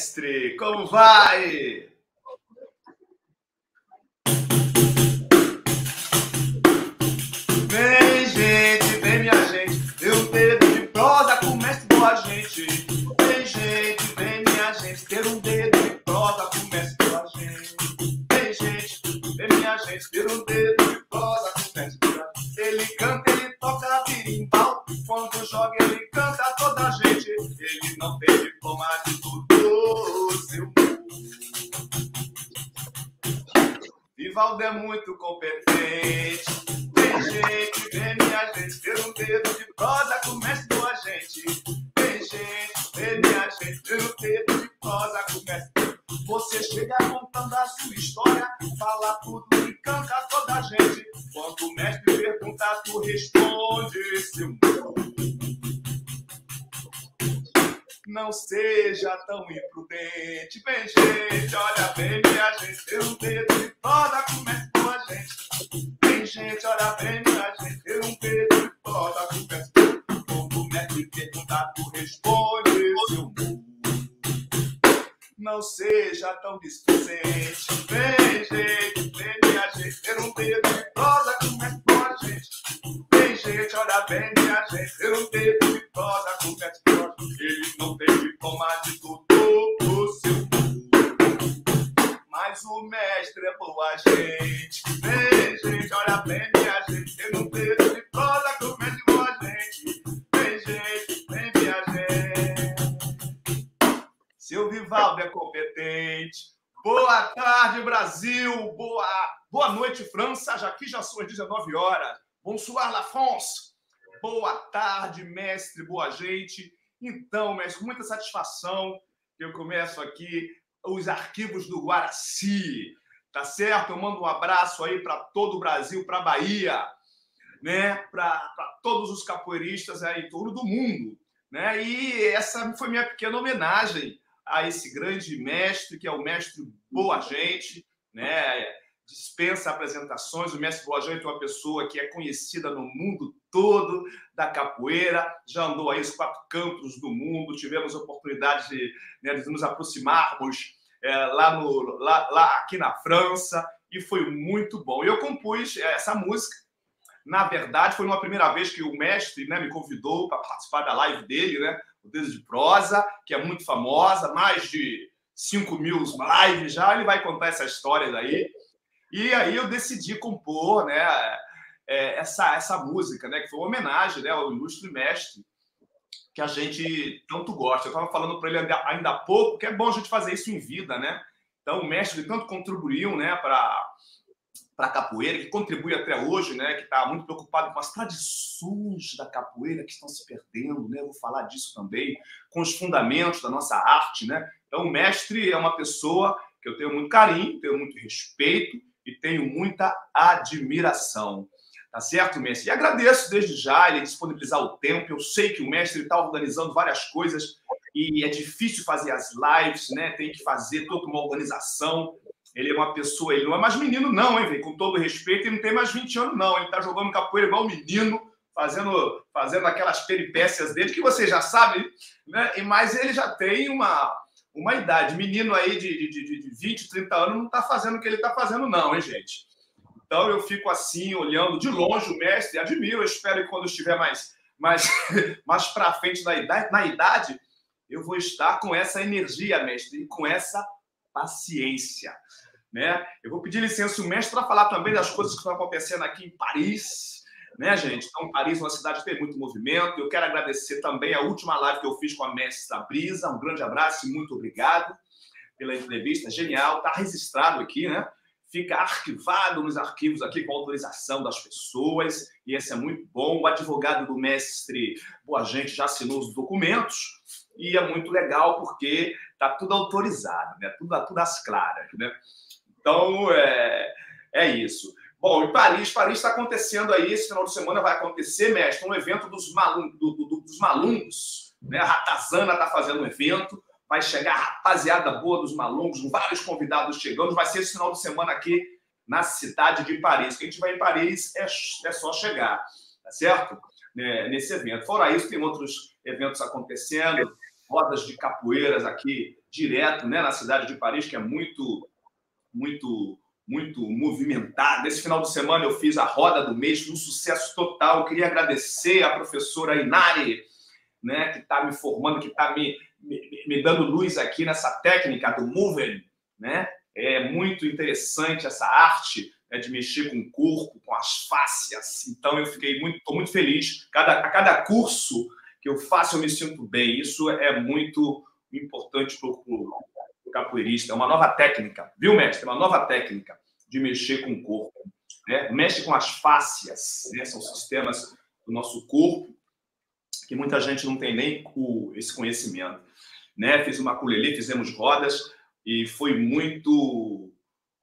mestre! Como vai? Vivaldo é muito competente. Vem, gente, vem, minha gente. Ter um dedo de prosa com o mestre boa gente. Vem, gente, vem, minha gente. Ter um dedo de prosa com o mestre. Você chega contando a sua história, fala tudo e canta toda a gente. Quando o mestre pergunta, tu responde, seu não seja tão imprudente. Vem, gente, olha bem, minha gente. Ter um dedo de prosa com o mestre boa gente. Vem, gente, olha bem, minha gente. Ter um dedo de com o mestre. Quando o mestre perguntar, tu responde, seu mundo. Não seja tão displicente. Vem, gente, vem, minha gente. Ter um dedo de prosa com o mestre boa gente. Vem, gente, olha bem, minha gente. Ter um dedo de prosa com tem tudo pro seu. Mas o mestre é boa gente. Vem, gente, olha bem, minha gente. Ter um dedo de prosa com o boa gente. Vem, gente, vem, minha gente. Seu Vivaldo é competente. Boa tarde, Brasil. Boa, boa noite, França. Já aqui já são as 19 horas. Bonsoir, la France. Boa tarde, mestre, boa gente. Então, mestre, com muita satisfação eu começo aqui os arquivos do Guaraci, tá certo? Eu mando um abraço aí para todo o Brasil, para a Bahia, né? Para todos os capoeiristas aí, todo do mundo, né? E essa foi minha pequena homenagem a esse grande mestre, que é o mestre Boa Gente, né? Dispensa apresentações. O mestre Boa Gente é uma pessoa que é conhecida no mundo todo da capoeira, já andou aí os quatro cantos do mundo, tivemos oportunidade de, né, de nos aproximarmos é, lá, no, lá, lá aqui na França, e foi muito bom. Eu compus essa música, na verdade, foi uma primeira vez que o mestre né, me convidou para participar da live dele, né? O Dedo de Prosa, que é muito famosa, mais de 5 mil lives já. Ele vai contar essa história daí. E aí eu decidi compor né, é, essa, essa música, né, que foi uma homenagem né, ao ilustre mestre que a gente tanto gosta. Eu estava falando para ele ainda há pouco que é bom a gente fazer isso em vida, né? Então, o mestre tanto contribuiu né, para a capoeira, que contribui até hoje, né, que está muito preocupado com as tradições da capoeira que estão se perdendo, né, vou falar disso também, com os fundamentos da nossa arte, né. Então, o mestre é uma pessoa que eu tenho muito carinho, tenho muito respeito e tenho muita admiração. Tá certo, mestre? E agradeço desde já ele disponibilizar o tempo. Eu sei que o mestre está organizando várias coisas e é difícil fazer as lives, né? Tem que fazer toda uma organização. Ele é uma pessoa, ele não é mais menino, não, hein, véio? Com todo respeito, ele não tem mais 20 anos, não. Ele está jogando capoeira igual menino, fazendo, fazendo aquelas peripécias dele, que você já sabe, né? Mas ele já tem uma, uma idade. Menino aí de, de, de, de 20, 30 anos não está fazendo o que ele está fazendo, não, hein, gente? Então eu fico assim, olhando de longe o mestre, admiro, eu espero que quando estiver mais, mais, mais para frente na idade, na idade, eu vou estar com essa energia, mestre, e com essa paciência. Né? Eu vou pedir licença ao mestre para falar também das coisas que estão acontecendo aqui em Paris, né, gente? Então, Paris é uma cidade que tem muito movimento. Eu quero agradecer também a última live que eu fiz com a mestra Brisa. Um grande abraço e muito obrigado pela entrevista. Genial, está registrado aqui, né? Fica arquivado nos arquivos aqui com autorização das pessoas, e esse é muito bom. O advogado do mestre Boa Gente já assinou os documentos, e é muito legal porque está tudo autorizado, né? Tudo, tudo às claras, né? Então, é, é isso. Bom, em Paris, Paris está acontecendo aí, esse final de semana vai acontecer, mestre, um evento dos, malun, do, do, dos malungos. Né? A Ratazana está fazendo um evento, vai chegar a rapaziada boa dos malungos, vários convidados chegando. Vai ser esse final de semana aqui na cidade de Paris. Quem estiver em Paris é, é só chegar, tá certo? Né, nesse evento. Fora isso, tem outros eventos acontecendo rodas de capoeiras aqui direto, né, na cidade de Paris, que é muito, muito, muito movimentada. Esse final de semana eu fiz a roda do mês, um sucesso total. Eu queria agradecer à professora Inari, né, que está me formando, que está me, me, me, dando luz aqui nessa técnica do moving, né? É muito interessante essa arte né, de mexer com o corpo, com as fáscias. Então eu fiquei muito, estou muito feliz. Cada, a cada curso que eu faço eu me sinto bem. Isso é muito importante para o capoeirista. É uma nova técnica, viu, mestre? É uma nova técnica de mexer com o corpo. Né? Mexe com as fáscias, né? são sistemas do nosso corpo que muita gente não tem nem o, esse conhecimento. Né? Fiz uma culelê, fizemos rodas e foi muito,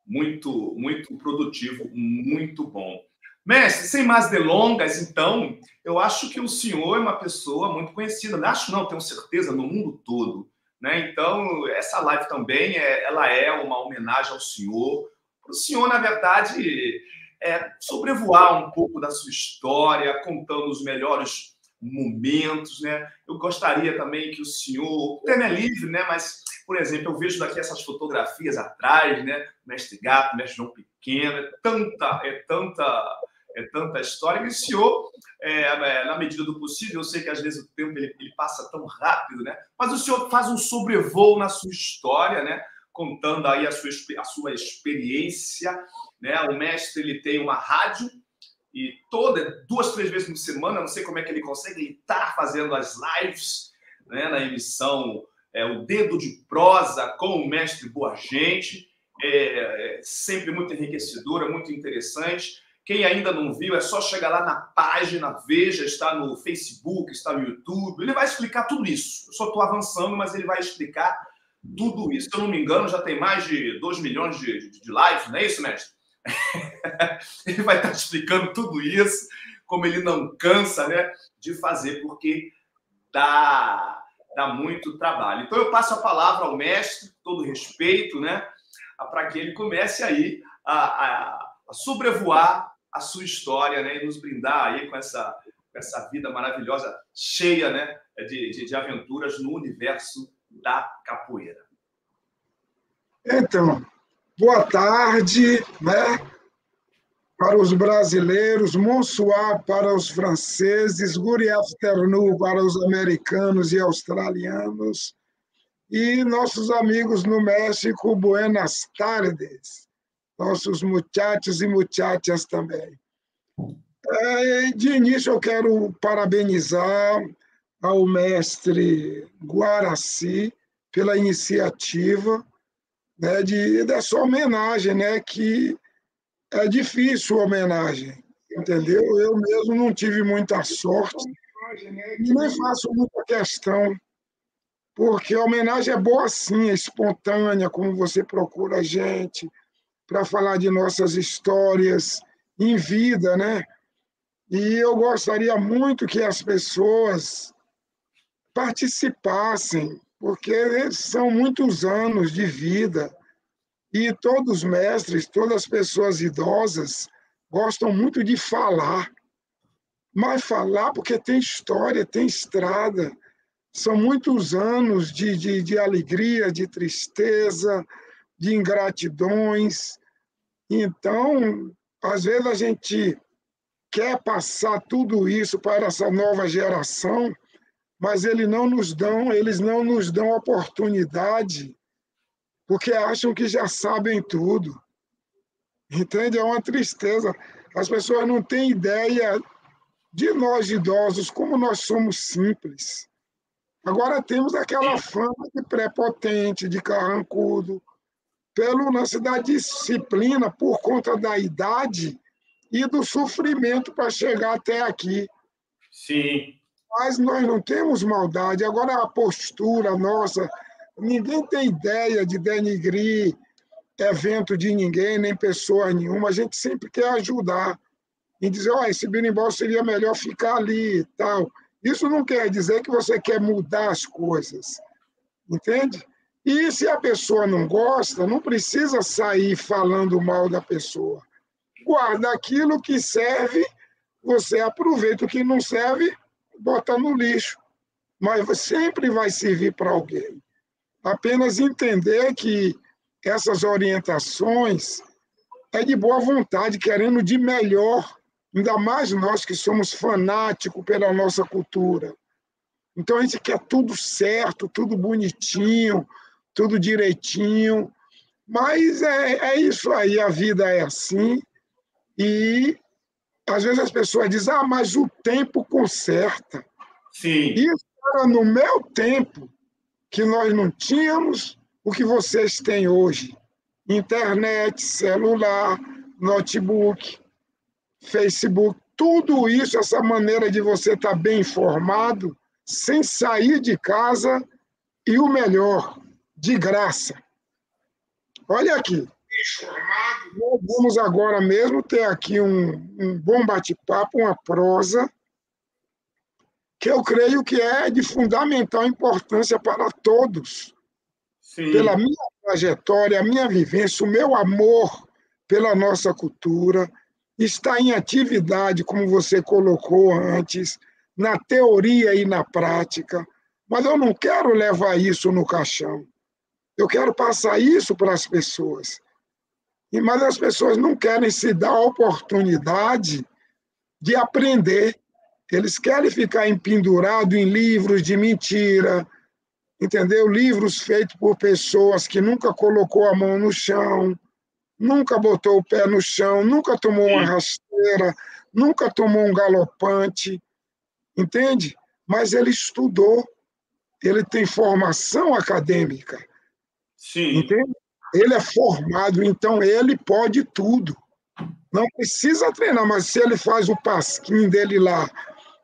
muito, muito produtivo, muito bom. Mestre, sem mais delongas, então, eu acho que o senhor é uma pessoa muito conhecida. Acho não, tenho certeza, no mundo todo. Né? Então, essa live também é, ela é uma homenagem ao senhor. Para o senhor, na verdade, é, sobrevoar um pouco da sua história, contando os melhores momentos. Né? Eu gostaria também que o senhor, o tema é livre, né? mas, por exemplo, eu vejo daqui essas fotografias atrás, né? mestre Gato, mestre João Pequeno, é tanta, é tanta é tanta história senhor, é, na medida do possível, eu sei que às vezes o tempo ele, ele, passa tão rápido, né? Mas o senhor faz um sobrevoo na sua história, né? Contando aí a sua, a sua experiência, né? O mestre ele tem uma rádio e toda duas três vezes por semana, não sei como é que ele consegue, ele está fazendo as lives, né? Na emissão é, o Dedo de Prosa com o mestre Boa Gente, é, é sempre muito enriquecedora, muito interessante. Quem ainda não viu, é só chegar lá na página, veja, está no Facebook, está no YouTube. Ele vai explicar tudo isso. Eu só estou avançando, mas ele vai explicar tudo isso. Se eu não me engano, já tem mais de 2 milhões de, de, de lives, não é isso, mestre? ele vai estar explicando tudo isso, como ele não cansa né, de fazer, porque dá, dá muito trabalho. Então, eu passo a palavra ao mestre, todo respeito, né, para que ele comece aí a, a, a sobrevoar a sua história né, e nos brindar aí com essa, com essa vida maravilhosa, cheia né, de, de, de aventuras no universo da capoeira. Então, boa tarde, né? Para os brasileiros, bonsoir para os franceses, good afternoon para os americanos e australianos, e nossos amigos no México, buenas tardes nossos muchachos e muchachas também. É, de início, eu quero parabenizar ao mestre Guaraci pela iniciativa né, de, dessa homenagem, né, que é difícil homenagem, entendeu? Eu mesmo não tive muita sorte e nem faço muita questão, porque a homenagem é boa sim, é espontânea, como você procura a gente, para falar de nossas histórias em vida, né? E eu gostaria muito que as pessoas participassem, porque são muitos anos de vida e todos os mestres, todas as pessoas idosas gostam muito de falar, mas falar porque tem história, tem estrada, são muitos anos de, de, de alegria, de tristeza, de ingratidões. Então, às vezes a gente quer passar tudo isso para essa nova geração, mas eles não nos dão, eles não nos dão oportunidade, porque acham que já sabem tudo. Entende? É uma tristeza. As pessoas não têm ideia de nós idosos, como nós somos simples. Agora temos aquela fama de prepotente, de carrancudo, pelo lance da disciplina por conta da idade e do sofrimento para chegar até aqui. Sim. Mas nós não temos maldade. Agora a postura nossa, ninguém tem ideia de denigrir evento de ninguém, nem pessoa nenhuma. A gente sempre quer ajudar e dizer, oh, esse berimbau seria melhor ficar ali e tal. Isso não quer dizer que você quer mudar as coisas, entende? E se a pessoa não gosta, não precisa sair falando mal da pessoa. Guarda aquilo que serve, você aproveita o que não serve, bota no lixo. mas sempre vai servir para alguém. Apenas entender que essas orientações é de boa vontade, querendo de melhor, ainda mais nós que somos fanáticos pela nossa cultura. Então a gente quer tudo certo, tudo bonitinho, tudo direitinho, mas é, é isso aí, a vida é assim. E às vezes as pessoas dizem, ah, mas o tempo conserta. Sim. Isso era no meu tempo, que nós não tínhamos o que vocês têm hoje internet, celular, notebook, Facebook, tudo isso, essa maneira de você estar bem informado, sem sair de casa e o melhor, de graça. Olha aqui. Nós vamos agora mesmo ter aqui um, um bom bate-papo, uma prosa, que eu creio que é de fundamental importância para todos. Sim. Pela minha trajetória, a minha vivência, o meu amor pela nossa cultura está em atividade, como você colocou antes, na teoria e na prática, mas eu não quero levar isso no caixão. Eu quero passar isso para as pessoas. E mas as pessoas não querem se dar a oportunidade de aprender. Eles querem ficar empendurados em livros de mentira, entendeu? Livros feitos por pessoas que nunca colocou a mão no chão, nunca botou o pé no chão, nunca tomou uma rasteira, nunca tomou um galopante, entende? Mas ele estudou, ele tem formação acadêmica. Sim. Entende? Ele é formado, então ele pode tudo. Não precisa treinar, mas se ele faz o pasquim dele lá,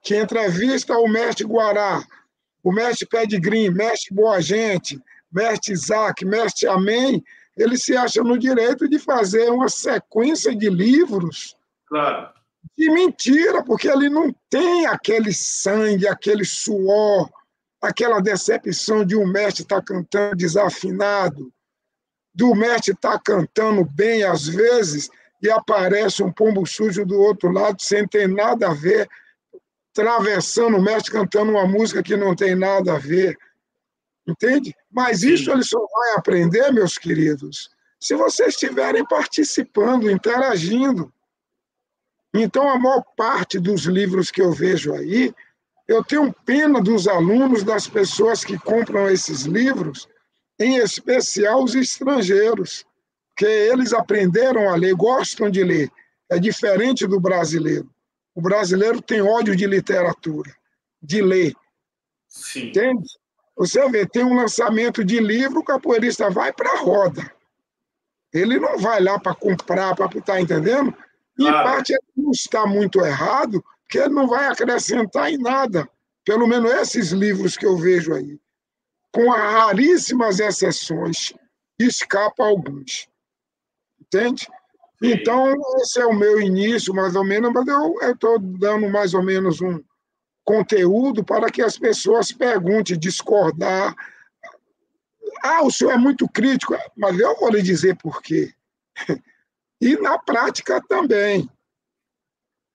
que entrevista o mestre Guará, o mestre Pedigrim, mestre Boa Gente, mestre Isaac, mestre Amém, ele se acha no direito de fazer uma sequência de livros claro. de mentira, porque ele não tem aquele sangue, aquele suor, aquela decepção de um mestre estar tá cantando desafinado, do mestre estar tá cantando bem às vezes e aparece um pombo sujo do outro lado sem ter nada a ver atravessando o mestre cantando uma música que não tem nada a ver. Entende? Mas isso ele só vai aprender, meus queridos, se vocês estiverem participando, interagindo. Então, a maior parte dos livros que eu vejo aí, eu tenho pena dos alunos, das pessoas que compram esses livros, em especial os estrangeiros, que eles aprenderam a ler, gostam de ler. É diferente do brasileiro. O brasileiro tem ódio de literatura, de ler. Sim. Entende? Você vê, tem um lançamento de livro, o capoeirista vai para a roda. Ele não vai lá para comprar, para estar tá entendendo? Em ah. parte, ele não está muito errado, porque ele não vai acrescentar em nada. Pelo menos esses livros que eu vejo aí. Com raríssimas exceções, escapa alguns. Entende? Então, esse é o meu início, mais ou menos, mas eu estou dando mais ou menos um conteúdo para que as pessoas perguntem, discordar. Ah, o senhor é muito crítico, mas eu vou lhe dizer por quê. E na prática também.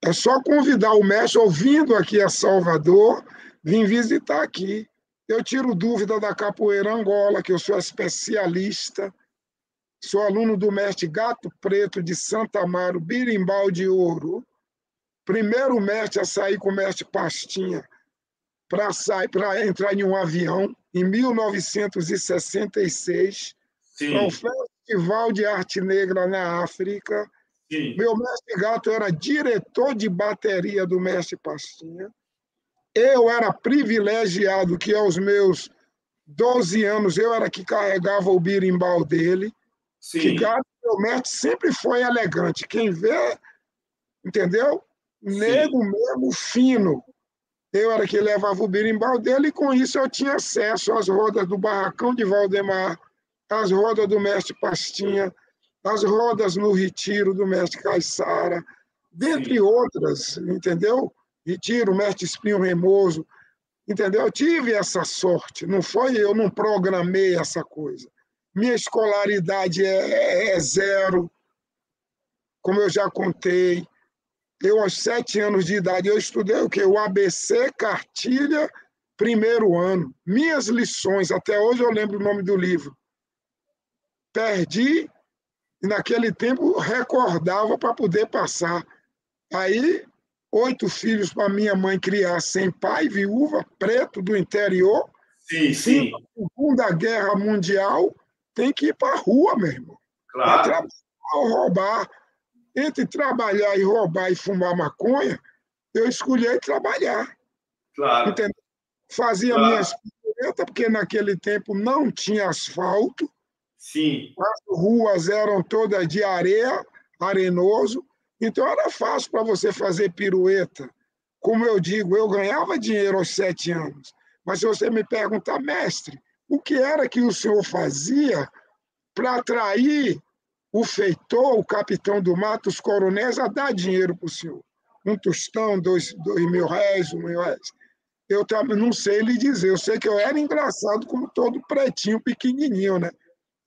É só convidar o mestre, ouvindo aqui a Salvador, vir visitar aqui. Eu tiro dúvida da capoeira Angola, que eu sou especialista Sou aluno do mestre Gato Preto de Santa Amaro, Birimbau de Ouro. Primeiro mestre a sair com o mestre Pastinha para entrar em um avião em 1966 para o Festival de Arte Negra na África. Sim. Meu mestre Gato era diretor de bateria do mestre Pastinha. Eu era privilegiado que aos meus 12 anos eu era que carregava o birimbau dele. Sim. Que Gabriel Mestre sempre foi elegante. Quem vê, entendeu? Nego Sim. mesmo, fino. Eu era que levava o birimbau dele e com isso eu tinha acesso às rodas do barracão de Valdemar, às rodas do mestre Pastinha, às rodas no retiro do mestre Caissara, dentre Sim. outras, entendeu? Retiro, mestre Espinho Remoso, entendeu? Eu tive essa sorte, não foi eu, não programei essa coisa. Minha escolaridade é, é zero, como eu já contei. Eu, aos sete anos de idade, eu estudei o quê? O ABC, cartilha, primeiro ano. Minhas lições, até hoje eu lembro o nome do livro. Perdi e naquele tempo recordava para poder passar. Aí, oito filhos para minha mãe criar sem pai, viúva, preto do interior. Sim, sim. Segunda Guerra Mundial, tem que ir para a rua, meu irmão. Claro. Trabalhar ou roubar. Entre trabalhar e roubar e fumar maconha, eu escolhi trabalhar. Claro. Entendeu? Fazia claro. minhas porque naquele tempo não tinha asfalto. Sim. As ruas eram todas de areia, arenoso. Então era fácil para você fazer pirueta. Como eu digo, eu ganhava dinheiro aos sete anos. Mas se você me perguntar, mestre, o que era que o senhor fazia para atrair o feitor, o capitão do mato, os coronéis, a dar dinheiro para o senhor? Um tostão, dois, dois mil reais, um mil reais. Eu também não sei lhe dizer. Eu sei que eu era engraçado como todo pretinho, pequenininho, né?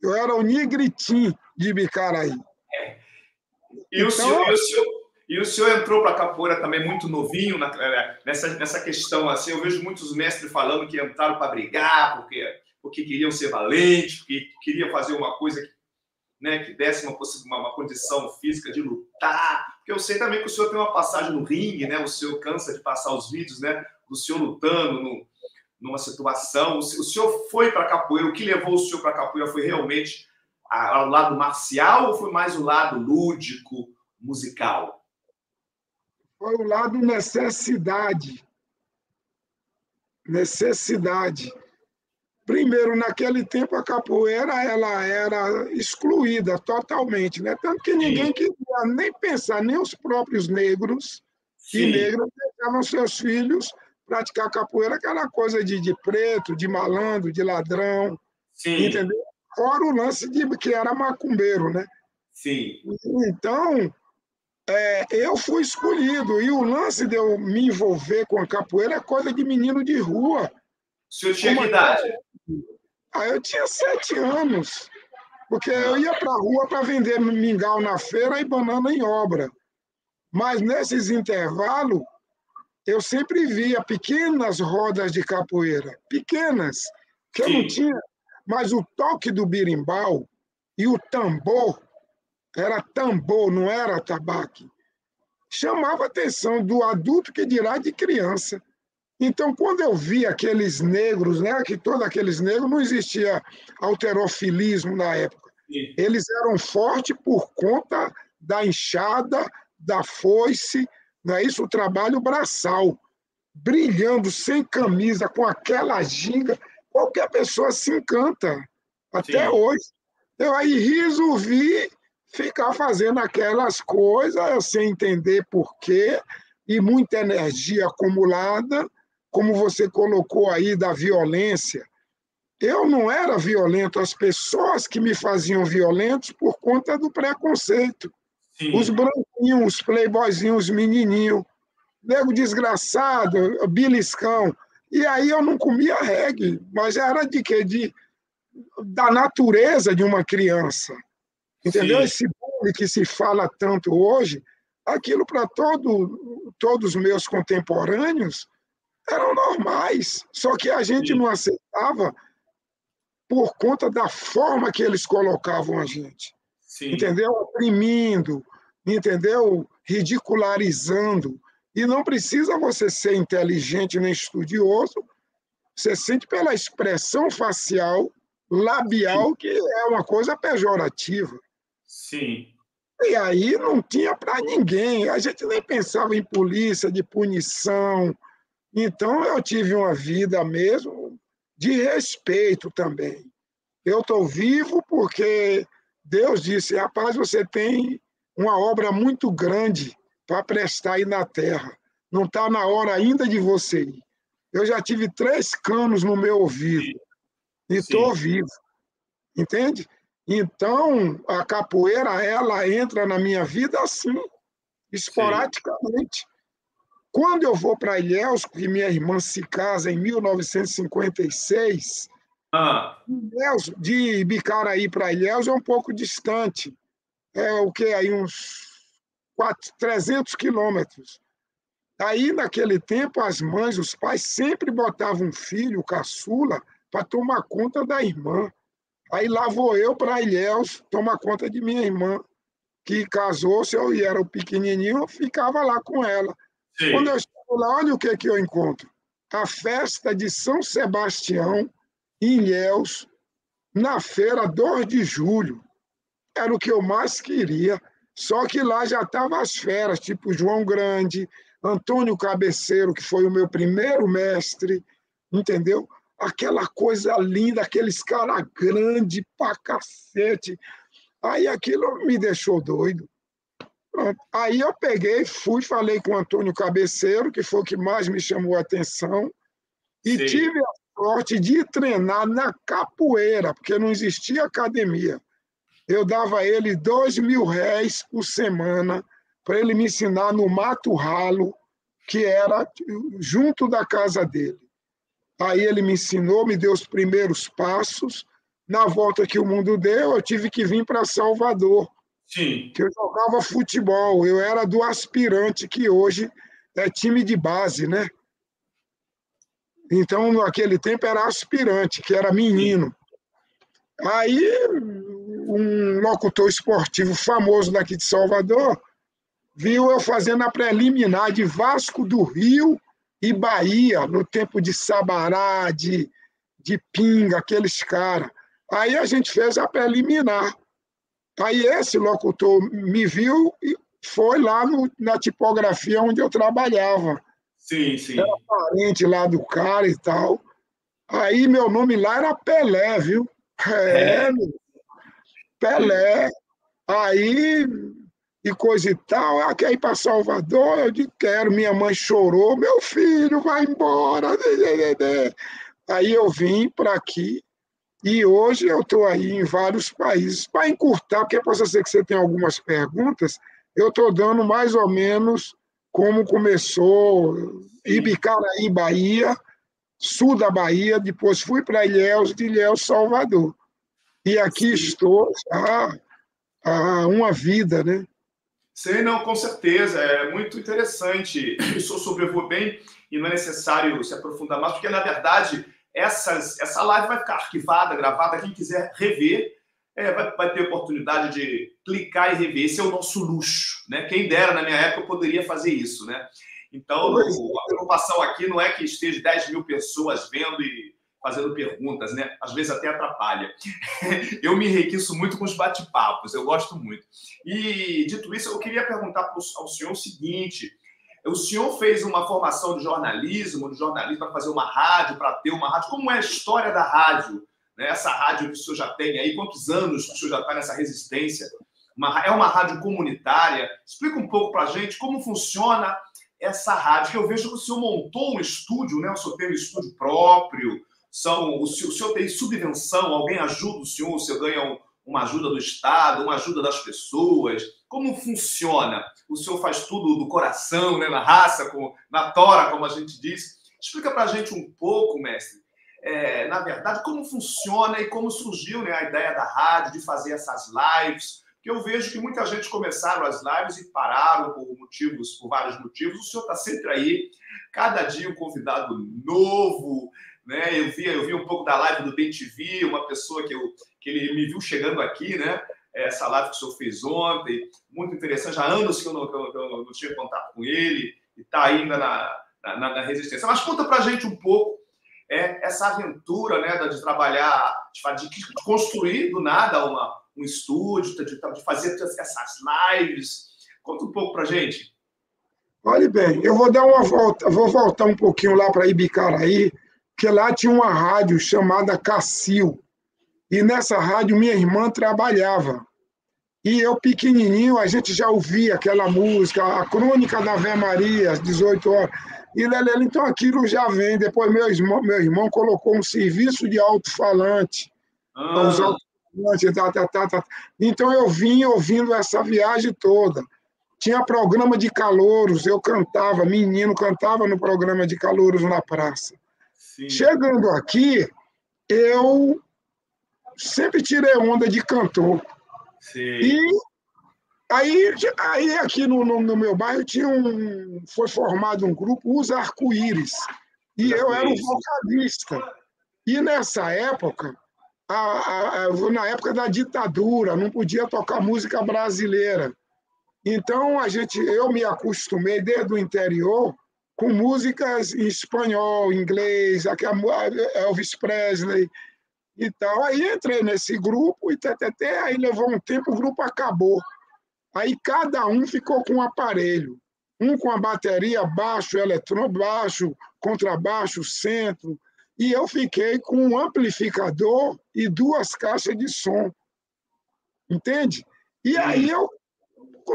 Eu era o nigritim de Bicaraí. É. E, então, o senhor, e, o senhor, e o senhor entrou para a capoeira também muito novinho na, é, nessa, nessa questão. Assim, eu vejo muitos mestres falando que entraram para brigar, porque, porque queriam ser valentes, porque queriam fazer uma coisa que, né, que desse uma, uma, uma condição física de lutar. Porque eu sei também que o senhor tem uma passagem no ringue, né? O senhor cansa de passar os vídeos, né? Do senhor lutando no, numa situação. O senhor foi para capoeira, o que levou o senhor para capoeira foi realmente ao lado marcial ou foi mais o lado lúdico, musical? Foi o lado necessidade. Necessidade. Primeiro, naquele tempo, a capoeira ela era excluída totalmente, né? tanto que ninguém Sim. queria nem pensar, nem os próprios negros Sim. e negras deixavam seus filhos praticar capoeira, aquela coisa de, de preto, de malandro, de ladrão, Sim. entendeu? Fora o lance de que era macumbeiro, né? Sim. Então, é, eu fui escolhido. E o lance de eu me envolver com a capoeira é coisa de menino de rua. O senhor tinha que idade? Ah, eu tinha sete anos. Porque eu ia para a rua para vender mingau na feira e banana em obra. Mas nesses intervalos, eu sempre via pequenas rodas de capoeira, pequenas, que Sim. eu não tinha, mas o toque do birimbau e o tambor, era tambor, não era tabaque, chamava a atenção do adulto que dirá de criança. Então, quando eu vi aqueles negros, né, que todos aqueles negros, não existia alterofilismo na época. Sim. Eles eram fortes por conta da enxada, da foice, não é isso? O trabalho braçal, brilhando, sem camisa, com aquela ginga, qualquer pessoa se encanta, até Sim. hoje. Eu aí resolvi ficar fazendo aquelas coisas sem entender porquê, e muita energia acumulada, como você colocou aí, da violência. Eu não era violento, as pessoas que me faziam violentos por conta do preconceito. Sim. Os branquinhos, os playboyzinhos, os menininhos, nego desgraçado, beliscão. E aí eu não comia reggae, mas era de quê? De, da natureza de uma criança. Entendeu? Sim. Esse bullying que se fala tanto hoje, aquilo para todo, todos os meus contemporâneos eram normais. Só que a gente Sim. não aceitava por conta da forma que eles colocavam a gente. Sim. entendeu? Oprimindo, entendeu? Ridicularizando. E não precisa você ser inteligente nem estudioso, você sente pela expressão facial, labial, que é uma coisa pejorativa. Sim. E aí não tinha para ninguém, a gente nem pensava em polícia, de punição. Então eu tive uma vida mesmo de respeito também. Eu estou vivo porque Deus disse: rapaz, você tem uma obra muito grande para prestar aí na terra. Não está na hora ainda de você ir. Eu já tive três canos no meu ouvido e estou vivo. Entende? Então, a capoeira, ela entra na minha vida assim, esporadicamente. Sim. Quando eu vou para Ilhéus, que minha irmã se casa em 1956, ah. Ilhéus, de Bicaraí para Ilhéus é um pouco distante. É o que? Aí uns 4, 300 quilômetros. Aí, naquele tempo, as mães, os pais sempre botavam um filho, caçula, para tomar conta da irmã. Aí lá vou eu para Ilhéus tomar conta de minha irmã, que casou-se, eu era o pequenininho, eu ficava lá com ela. Sim. Quando eu chego lá, olha o que, que eu encontro. A festa de São Sebastião, em Ilhéus, na feira 2 de julho. Era o que eu mais queria. Só que lá já estavam as feras, tipo João Grande, Antônio Cabeceiro, que foi o meu primeiro mestre, entendeu? Aquela coisa linda, aqueles caras grandes pra cacete. Aí aquilo me deixou doido. Aí eu peguei, fui, falei com o Antônio Cabeceiro, que foi o que mais me chamou a atenção, e Sim. tive a sorte de treinar na capoeira, porque não existia academia. Eu dava a ele dois mil réis por semana para ele me ensinar no Mato Ralo, que era junto da casa dele. Aí ele me ensinou, me deu os primeiros passos. Na volta que o mundo deu, eu tive que vir para Salvador. Sim. Que eu jogava futebol, eu era do aspirante, que hoje é time de base, né? Então, naquele tempo era aspirante, que era menino. Aí, um locutor esportivo famoso daqui de Salvador viu eu fazendo a preliminar de Vasco do Rio e Bahia, no tempo de Sabará, de, de Pinga, aqueles caras. Aí a gente fez a preliminar. Aí esse locutor me viu e foi lá no, na tipografia onde eu trabalhava. Sim, sim. Era parente lá do cara e tal. Aí meu nome lá era Pelé, viu? É, é. Pelé. Aí e coisa e tal. Ah, quer ir para Salvador? Eu disse, quero. Minha mãe chorou, meu filho, vai embora. Aí eu vim para aqui e hoje eu estou aí em vários países. Para encurtar, porque possa ser que você tenha algumas perguntas, eu estou dando mais ou menos como começou Ibicaraí, Bahia, sul da Bahia, depois fui para Ilhéus, de Ilhéus, Salvador. E aqui Sim. estou há, há uma vida, né? Sim, não, com certeza. É muito interessante. Isso sobrevoa bem e não é necessário se aprofundar mais, porque, na verdade, essas, essa live vai ficar arquivada, gravada. Quem quiser rever, é, vai, vai, ter oportunidade de clicar e rever. Esse é o nosso luxo. Né? Quem dera, na minha época, eu poderia fazer isso. Né? Então, a preocupação aqui não é que esteja 10 mil pessoas vendo e fazendo perguntas, né? Às vezes até atrapalha. Eu me enriqueço muito com os bate-papos, eu gosto muito. E, dito isso, eu queria perguntar ao senhor o seguinte: o senhor fez uma formação de jornalismo, de jornalismo para fazer uma rádio, para ter uma rádio. Como é a história da rádio? Né? Essa rádio que o senhor já tem aí, quantos anos o senhor já está nessa resistência? Uma, é uma rádio comunitária. Explica um pouco para a gente como funciona essa rádio, que eu vejo que o senhor montou um estúdio, né? O senhor tem um estúdio próprio, são o, senhor, o senhor tem subvenção, alguém ajuda o senhor, o senhor ganha um, uma ajuda do Estado, uma ajuda das pessoas. Como funciona? O senhor faz tudo do coração, né, na raça, com, na tora, como a gente diz. Explica para a gente um pouco, mestre, é, na verdade, como funciona e como surgiu né, a ideia da rádio, de fazer essas lives, que eu vejo que muita gente começaram as lives e pararam por motivos, por vários motivos. O senhor está sempre aí, cada dia um convidado novo, né? Eu vi, eu vi um pouco da live do BTV, uma pessoa que, eu, que ele me viu chegando aqui, né? Essa live que o senhor fez ontem, muito interessante. Já anos que eu não, que eu, que eu não tinha contato com ele e está ainda na, na, na, resistência. Mas conta para gente um pouco é, essa aventura né, de trabalhar, de, de construir do nada uma, um estúdio, de, de fazer essas lives. Conta um pouco para gente. Olhe bem, eu vou dar uma volta, vou voltar um pouquinho lá para Ibicaraí, que lá tinha uma rádio chamada Cacil. E nessa rádio minha irmã trabalhava. E eu, pequenininho, a gente já ouvia aquela música, a crônica da Ave Maria, às 18 horas. E Lelele, então aquilo já vem. Depois meu irmão, meu irmão colocou um serviço de alto-falante. Ah. Os alto-falantes, tá, tá, tá, tá. Então eu vim ouvindo essa viagem toda. Tinha programa de calouros, eu cantava, menino cantava no programa de calouros na praça. Sim. Chegando aqui, eu sempre tirei onda de cantor. Sim. E Aí, aí aqui no, no, no, meu bairro tinha um, foi formado um grupo, Os Arco-Íris, e eu era o vocalista. E nessa época, a, a, a, na época da ditadura, não podia tocar música brasileira. Então a gente, eu me acostumei desde o interior com músicas em espanhol, inglês, aqui Elvis Presley e tal. Aí entrei nesse grupo e até aí levou um tempo, o grupo acabou. Aí cada um ficou com um aparelho. Um com a bateria baixo, eletrônico, baixo, contrabaixo, centro. E eu fiquei com um amplificador e duas caixas de som. Entende? E aí eu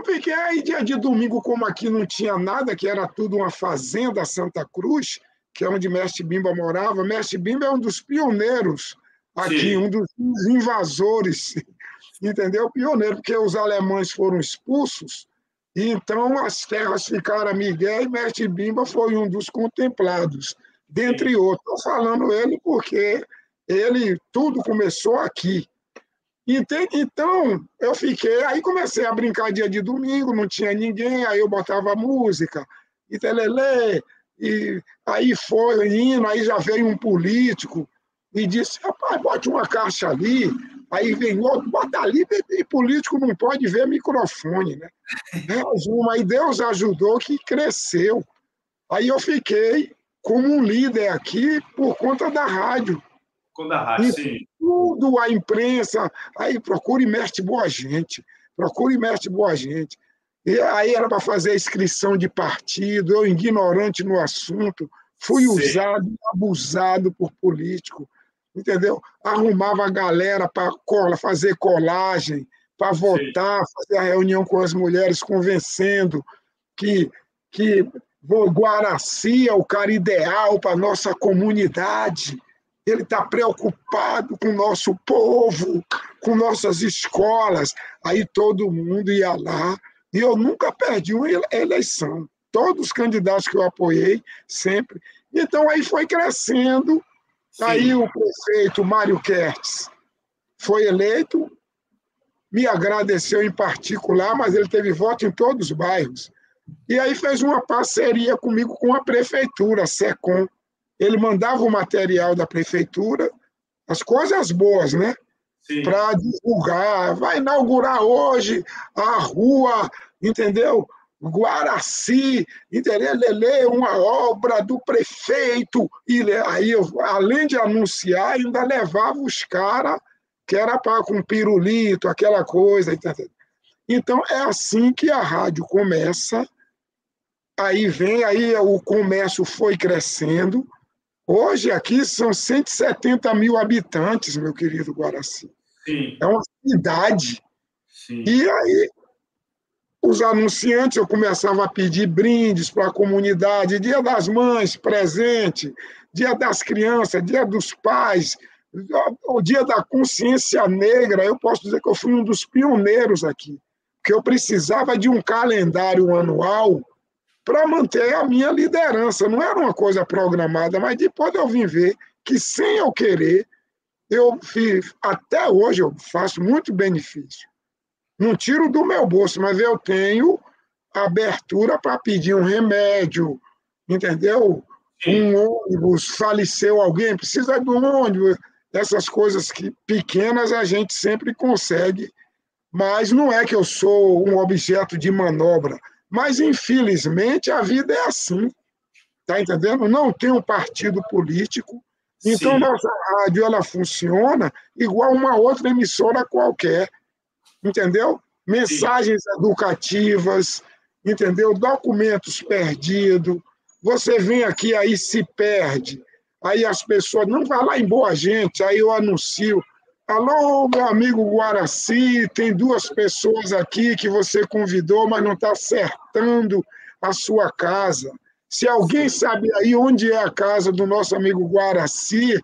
fiquei aí dia de domingo, como aqui não tinha nada, que era tudo uma fazenda Santa Cruz, que é onde Mestre Bimba morava. Mestre Bimba é um dos pioneiros aqui, Sim. um dos invasores entendeu? Pioneiro, porque os alemães foram expulsos, e então as terras ficaram a Miguel e Mestre Bimba foi um dos contemplados, dentre outros. Estou falando ele porque ele, tudo começou aqui. Então, eu fiquei, aí comecei a brincar dia de domingo, não tinha ninguém, aí eu botava música, e telelê, e aí foi indo, aí já veio um político e disse, rapaz, bote uma caixa ali, Aí vem outro, bota ali, e político não pode ver microfone, né? Resumo, aí Deus ajudou que cresceu. Aí eu fiquei como um líder aqui por conta da rádio. Com da rádio, e sim. Tudo a imprensa, aí procure mestre boa gente, procure mestre boa gente. E aí era para fazer inscrição de partido, eu ignorante no assunto, fui sim. usado, abusado por político entendeu? Arrumava a galera para fazer colagem, para votar, fazer a reunião com as mulheres, convencendo que, que Guaraci é o cara ideal para a nossa comunidade. Ele está preocupado com o nosso povo, com nossas escolas. Aí todo mundo ia lá. E eu nunca perdi uma eleição. Todos os candidatos que eu apoiei, sempre. Então aí foi crescendo Aí o prefeito Mário Kertz foi eleito, me agradeceu em particular, mas ele teve voto em todos os bairros. E aí fez uma parceria comigo com a prefeitura, a SECOM. Ele mandava o material da prefeitura, as coisas boas, né? Para divulgar. Vai inaugurar hoje a rua, entendeu? Guaraci, entendeu? uma obra do prefeito. E aí, além de anunciar, ainda levava os caras que era para com pirulito, aquela coisa. Entendeu? Então, é assim que a rádio começa. Aí vem, aí o comércio foi crescendo. Hoje aqui são 170 mil habitantes, meu querido Guaraci. Sim. É uma cidade. Sim. E aí os anunciantes, eu começava a pedir brindes para a comunidade, dia das mães, presente, dia das crianças, dia dos pais, o dia da consciência negra, eu posso dizer que eu fui um dos pioneiros aqui, porque eu precisava de um calendário anual para manter a minha liderança. Não era uma coisa programada, mas depois eu vim ver que, sem eu querer, eu fiz, até hoje eu faço muito benefício. Não tiro do meu bolso, mas eu tenho abertura para pedir um remédio, entendeu? Um ônibus, faleceu alguém, precisa de um ônibus. Essas coisas que pequenas a gente sempre consegue, mas não é que eu sou um objeto de manobra. Mas, infelizmente, a vida é assim. Tá entendendo? Não tem um partido político, então Sim. nossa rádio ela funciona igual uma outra emissora qualquer entendeu? Mensagens Sim. educativas, entendeu? Documentos perdidos. Você vem aqui, aí se perde. Aí as pessoas, não vai lá em Boa Gente, aí eu anuncio. Alô, meu amigo Guaraci, tem duas pessoas aqui que você convidou, mas não está acertando a sua casa. Se alguém sabe aí onde é a casa do nosso amigo Guaraci,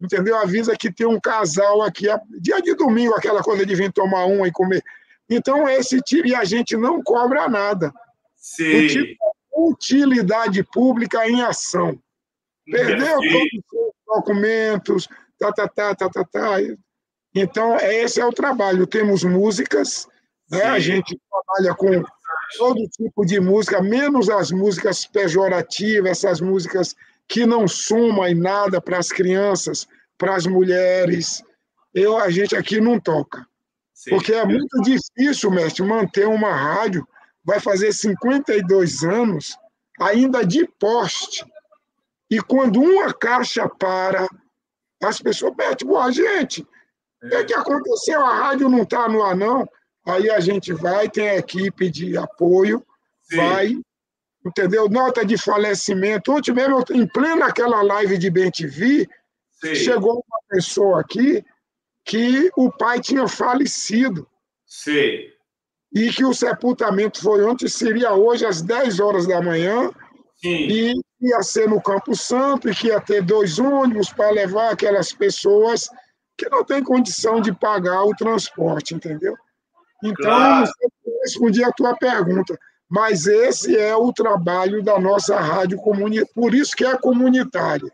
entendeu? Avisa que tem um casal aqui, dia de domingo, aquela coisa de vir tomar um e comer. Então, esse tipo, e a gente não cobra nada. Sim. O tipo utilidade pública em ação. Perdeu todos os documentos, tá, tá, tá, tá, tá, tá. Então, esse é o trabalho. Temos músicas, né? a gente trabalha com todo tipo de música, menos as músicas pejorativas, essas músicas que não somam em nada para as crianças, para as mulheres. Eu, a gente aqui não toca. Sim. Porque é muito difícil, mestre, manter uma rádio, vai fazer 52 anos, ainda de poste. E quando uma caixa para, as pessoas pedem, boa gente, o que, é que aconteceu? A rádio não está no ar, não. Aí a gente vai, tem a equipe de apoio, Sim. vai, entendeu? Nota de falecimento. Ontem mesmo, em plena aquela live de BenTV, chegou uma pessoa aqui que o pai tinha falecido. Sim. E que o sepultamento foi ontem, seria hoje às 10 horas da manhã. Sim. E ia ser no Campo Santo, e que ia ter dois ônibus para levar aquelas pessoas que não têm condição de pagar o transporte, entendeu? Então, claro. eu respondi a tua pergunta, mas esse é o trabalho da nossa rádio comunitária, por isso que é comunitária.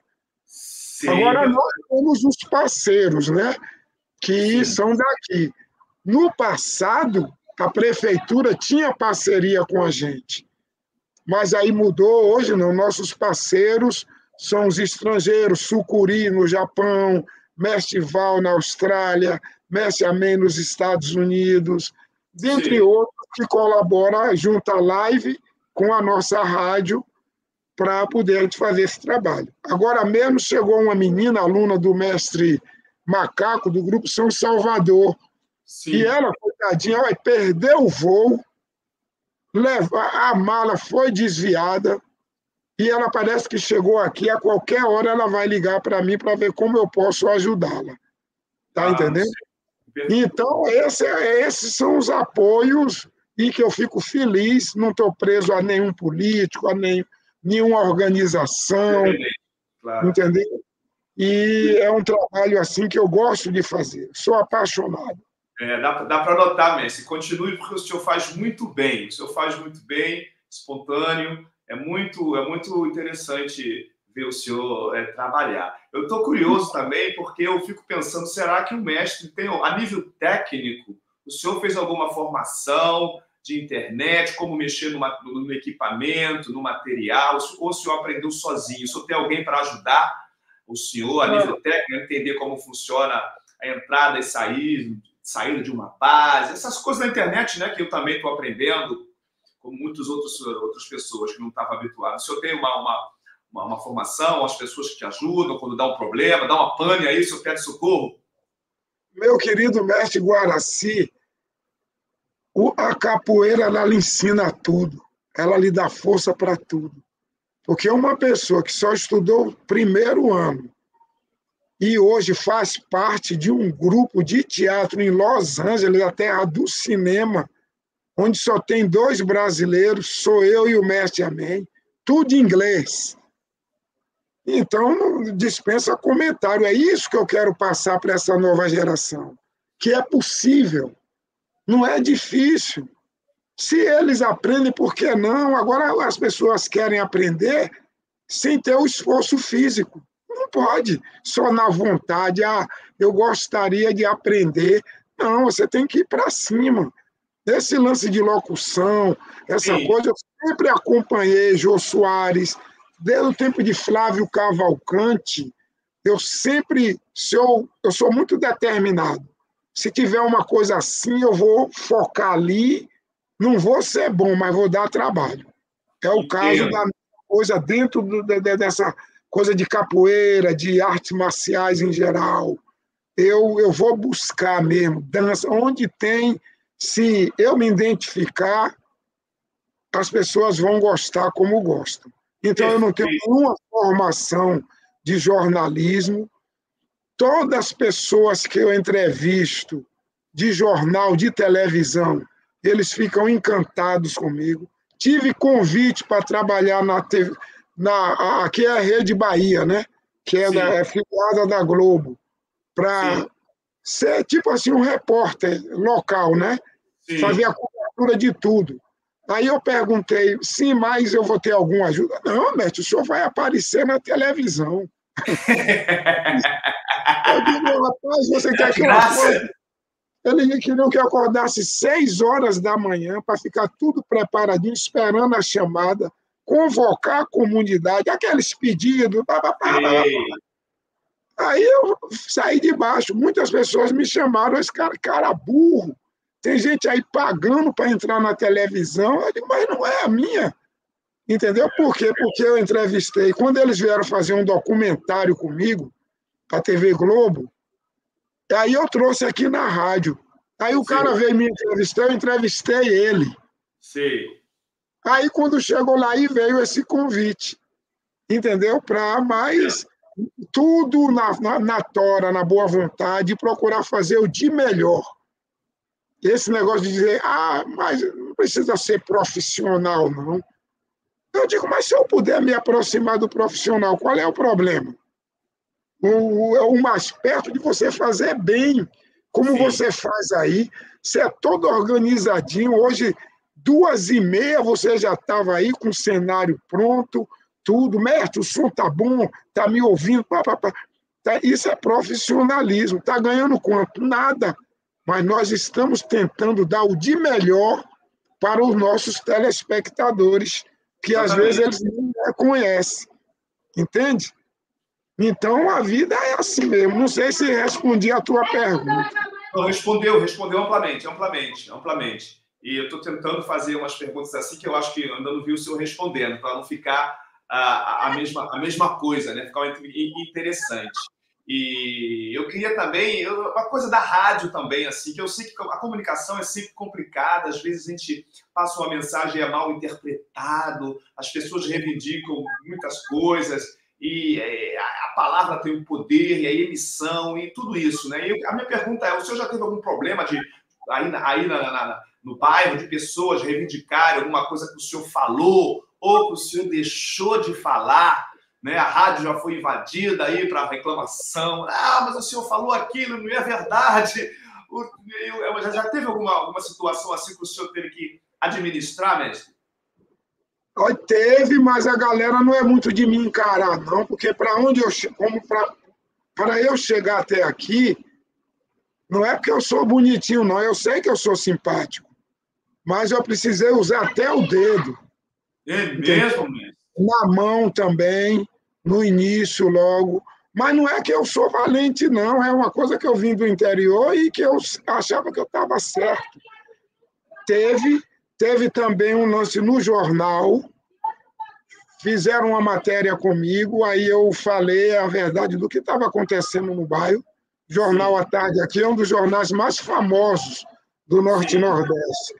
Sim. Agora, nós temos os parceiros, né? Que Sim. são daqui. No passado, a prefeitura tinha parceria com a gente, mas aí mudou. Hoje, não. Nossos parceiros são os estrangeiros, Sucuri no Japão, Mestival na Austrália, Mestre Amém nos Estados Unidos, dentre Sim. outros que colabora junto à live com a nossa rádio para poder fazer esse trabalho. Agora mesmo chegou uma menina, aluna do mestre Macaco, do grupo São Salvador, Sim. e ela, coitadinha, ela perdeu o voo, leva, a mala foi desviada, e ela parece que chegou aqui, a qualquer hora ela vai ligar para mim para ver como eu posso ajudá-la. Tá ah, entendendo? Então, esse, esses são os apoios e que eu fico feliz, não estou preso a nenhum político, a nem, nenhuma organização, claro. entendeu? E é um trabalho assim que eu gosto de fazer, sou apaixonado. É, dá, dá para notar, Messi. Continue porque o senhor faz muito bem. O senhor faz muito bem, espontâneo. É muito, é muito interessante ver o senhor é, trabalhar. Eu estou curioso também porque eu fico pensando, será que o mestre tem, a nível técnico, o senhor fez alguma formação de internet, como mexer numa, no equipamento, no material, ou o senhor aprendeu sozinho? O senhor tem alguém para ajudar o senhor a nível técnico, a entender como funciona a entrada e saída, saída de uma base, essas coisas da internet, né, que eu também estou aprendendo, como muitas outras, outras pessoas que não estavam habituadas. O senhor tem uma, uma uma, uma, formação, as pessoas que te ajudam quando dá um problema, dá uma pane aí, se eu pede socorro? Meu querido mestre Guaraci, a capoeira ela lhe ensina tudo, ela lhe dá força para tudo. Porque uma pessoa que só estudou o primeiro ano e hoje faz parte de um grupo de teatro em Los Angeles, a terra do cinema, onde só tem dois brasileiros, sou eu e o mestre Amém, tudo em inglês. Então, dispensa comentário. É isso que eu quero passar para essa nova geração. Que é possível. Não é difícil. Se eles aprendem, por que não? Agora as pessoas querem aprender sem ter o esforço físico. Não pode, só na vontade. Ah, eu gostaria de aprender. Não, você tem que ir para cima. Esse lance de locução, essa Sim. coisa, eu sempre acompanhei Jô Soares, desde o tempo de Flávio Cavalcante, eu sempre, se eu, eu sou muito determinado. Se tiver uma coisa assim, eu vou focar ali, não vou ser bom, mas vou dar trabalho. É o caso da coisa dentro do, de, dessa coisa de capoeira, de artes marciais em geral. Eu, eu vou buscar mesmo dança, onde tem, se eu me identificar, as pessoas vão gostar como gostam. Então, eu não tenho nenhuma formação de jornalismo. Todas as pessoas que eu entrevisto de jornal, de televisão, eles ficam encantados comigo. Tive convite para trabalhar na, TV, na aqui é a Rede Bahia, né? Que é, da, é filiada da Globo, para ser tipo assim um repórter local, né? Sim. Fazer a cobertura de tudo. Aí eu perguntei, sim, mas eu vou ter alguma ajuda? Não, Mestre, o senhor vai aparecer na televisão. eu digo, rapaz, você quer que eu Eles queriam que eu acordasse seis horas da manhã para ficar tudo preparadinho, esperando a chamada, convocar a comunidade, aqueles pedidos. Pá, pá, pá, Aí eu saí de baixo. Muitas pessoas me chamaram, esse cara, cara burro. Tem gente aí pagando para entrar na televisão. Eu digo, mas não é a minha. Entendeu? Por quê? Porque eu entrevistei. Quando eles vieram fazer um documentário comigo, para a TV Globo, aí eu trouxe aqui na rádio. Aí o Sim. cara veio me entrevistar, eu entrevistei ele. Sim. Aí quando chegou lá, aí veio esse convite. Entendeu? Para mais tudo na, na, na tora, na boa vontade, procurar fazer o de melhor. Esse negócio de dizer, ah, mas não precisa ser profissional, não. Eu digo, mas se eu puder me aproximar do profissional, qual é o problema? O, o mais perto de você fazer bem, como Sim. você faz aí, você é todo organizadinho. Hoje, duas e meia, você já estava aí com o cenário pronto, tudo. Mestre, o som tá bom, tá me ouvindo, pá, pá, pá. Tá, isso é profissionalismo. Tá ganhando quanto? Nada. Mas nós estamos tentando dar o de melhor para os nossos telespectadores que às vezes eles não conhecem. Entende? Então a vida é assim mesmo. Não sei se respondi a tua pergunta. Não, respondeu, respondeu amplamente, amplamente, amplamente. E eu estou tentando fazer umas perguntas assim que eu acho que ainda não vi o senhor respondendo, para não ficar a, a, mesma, a mesma coisa, né? Ficar interessante. E eu queria também, uma coisa da rádio também, assim, que eu sei que a comunicação é sempre complicada, às vezes a gente passa uma mensagem é mal interpretado, as pessoas reivindicam muitas coisas, e é, a palavra tem o poder, e a emissão, e tudo isso, né? E a minha pergunta é, o senhor já teve algum problema de, aí, aí na, na, no bairro, de pessoas reivindicarem alguma coisa que o senhor falou, ou que o senhor deixou de falar, né? A rádio já foi invadida aí para reclamação. Ah, mas o senhor falou aquilo, não é verdade. O, eu, já, já teve alguma, alguma situação assim que o senhor teve que administrar, mestre? Teve, mas a galera não é muito de me encarar, não, porque para onde eu como para eu chegar até aqui, não é porque eu sou bonitinho, não. Eu sei que eu sou simpático, mas eu precisei usar até o dedo. É mesmo, mesmo? Na mão também no início logo. Mas não é que eu sou valente, não. É uma coisa que eu vim do interior e que eu achava que eu estava certo. Teve, teve também um lance no jornal. Fizeram uma matéria comigo, aí eu falei a verdade do que estava acontecendo no bairro. Jornal à Tarde aqui é um dos jornais mais famosos do Norte e Nordeste.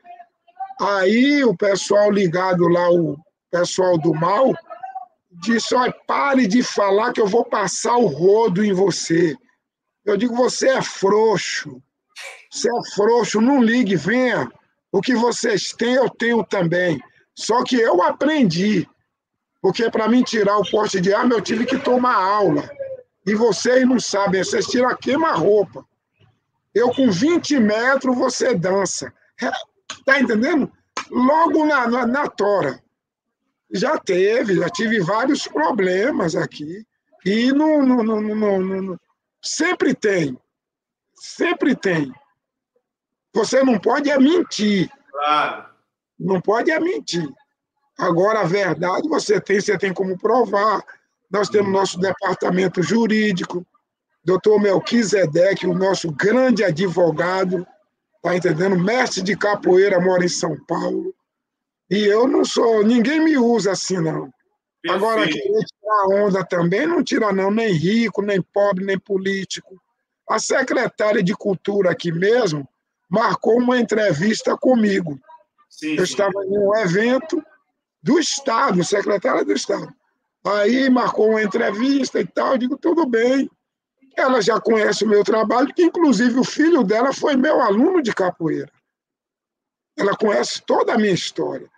Aí o pessoal ligado lá, o pessoal do mal, disse: olha, pare de falar que eu vou passar o rodo em você. Eu digo: você é frouxo. Você é frouxo, não ligue, venha. O que vocês têm, eu tenho também. Só que eu aprendi. Porque para mim tirar o poste de arma, eu tive que tomar aula. E vocês não sabem, vocês tiram queima-roupa. Eu com 20 metros, você dança. Tá entendendo? Logo na, na, na tora. Já teve, já tive vários problemas aqui. E não, não, não, não, não, sempre tem. Sempre tem. Você não pode é mentir. Claro. Não pode é mentir. Agora, a verdade você tem, você tem como provar. Nós temos nosso departamento jurídico, doutor Melquisedeque, o nosso grande advogado, tá entendendo? Mestre de capoeira, mora em São Paulo. E eu não sou, ninguém me usa assim, não. Perfeito. Agora, querer tirar onda também, não tira não, nem rico, nem pobre, nem político. A secretária de Cultura aqui mesmo marcou uma entrevista comigo. Sim, eu sim. estava em um evento do Estado, secretária do Estado. Aí marcou uma entrevista e tal, eu digo, tudo bem. Ela já conhece o meu trabalho, que inclusive o filho dela foi meu aluno de capoeira. Ela conhece toda a minha história.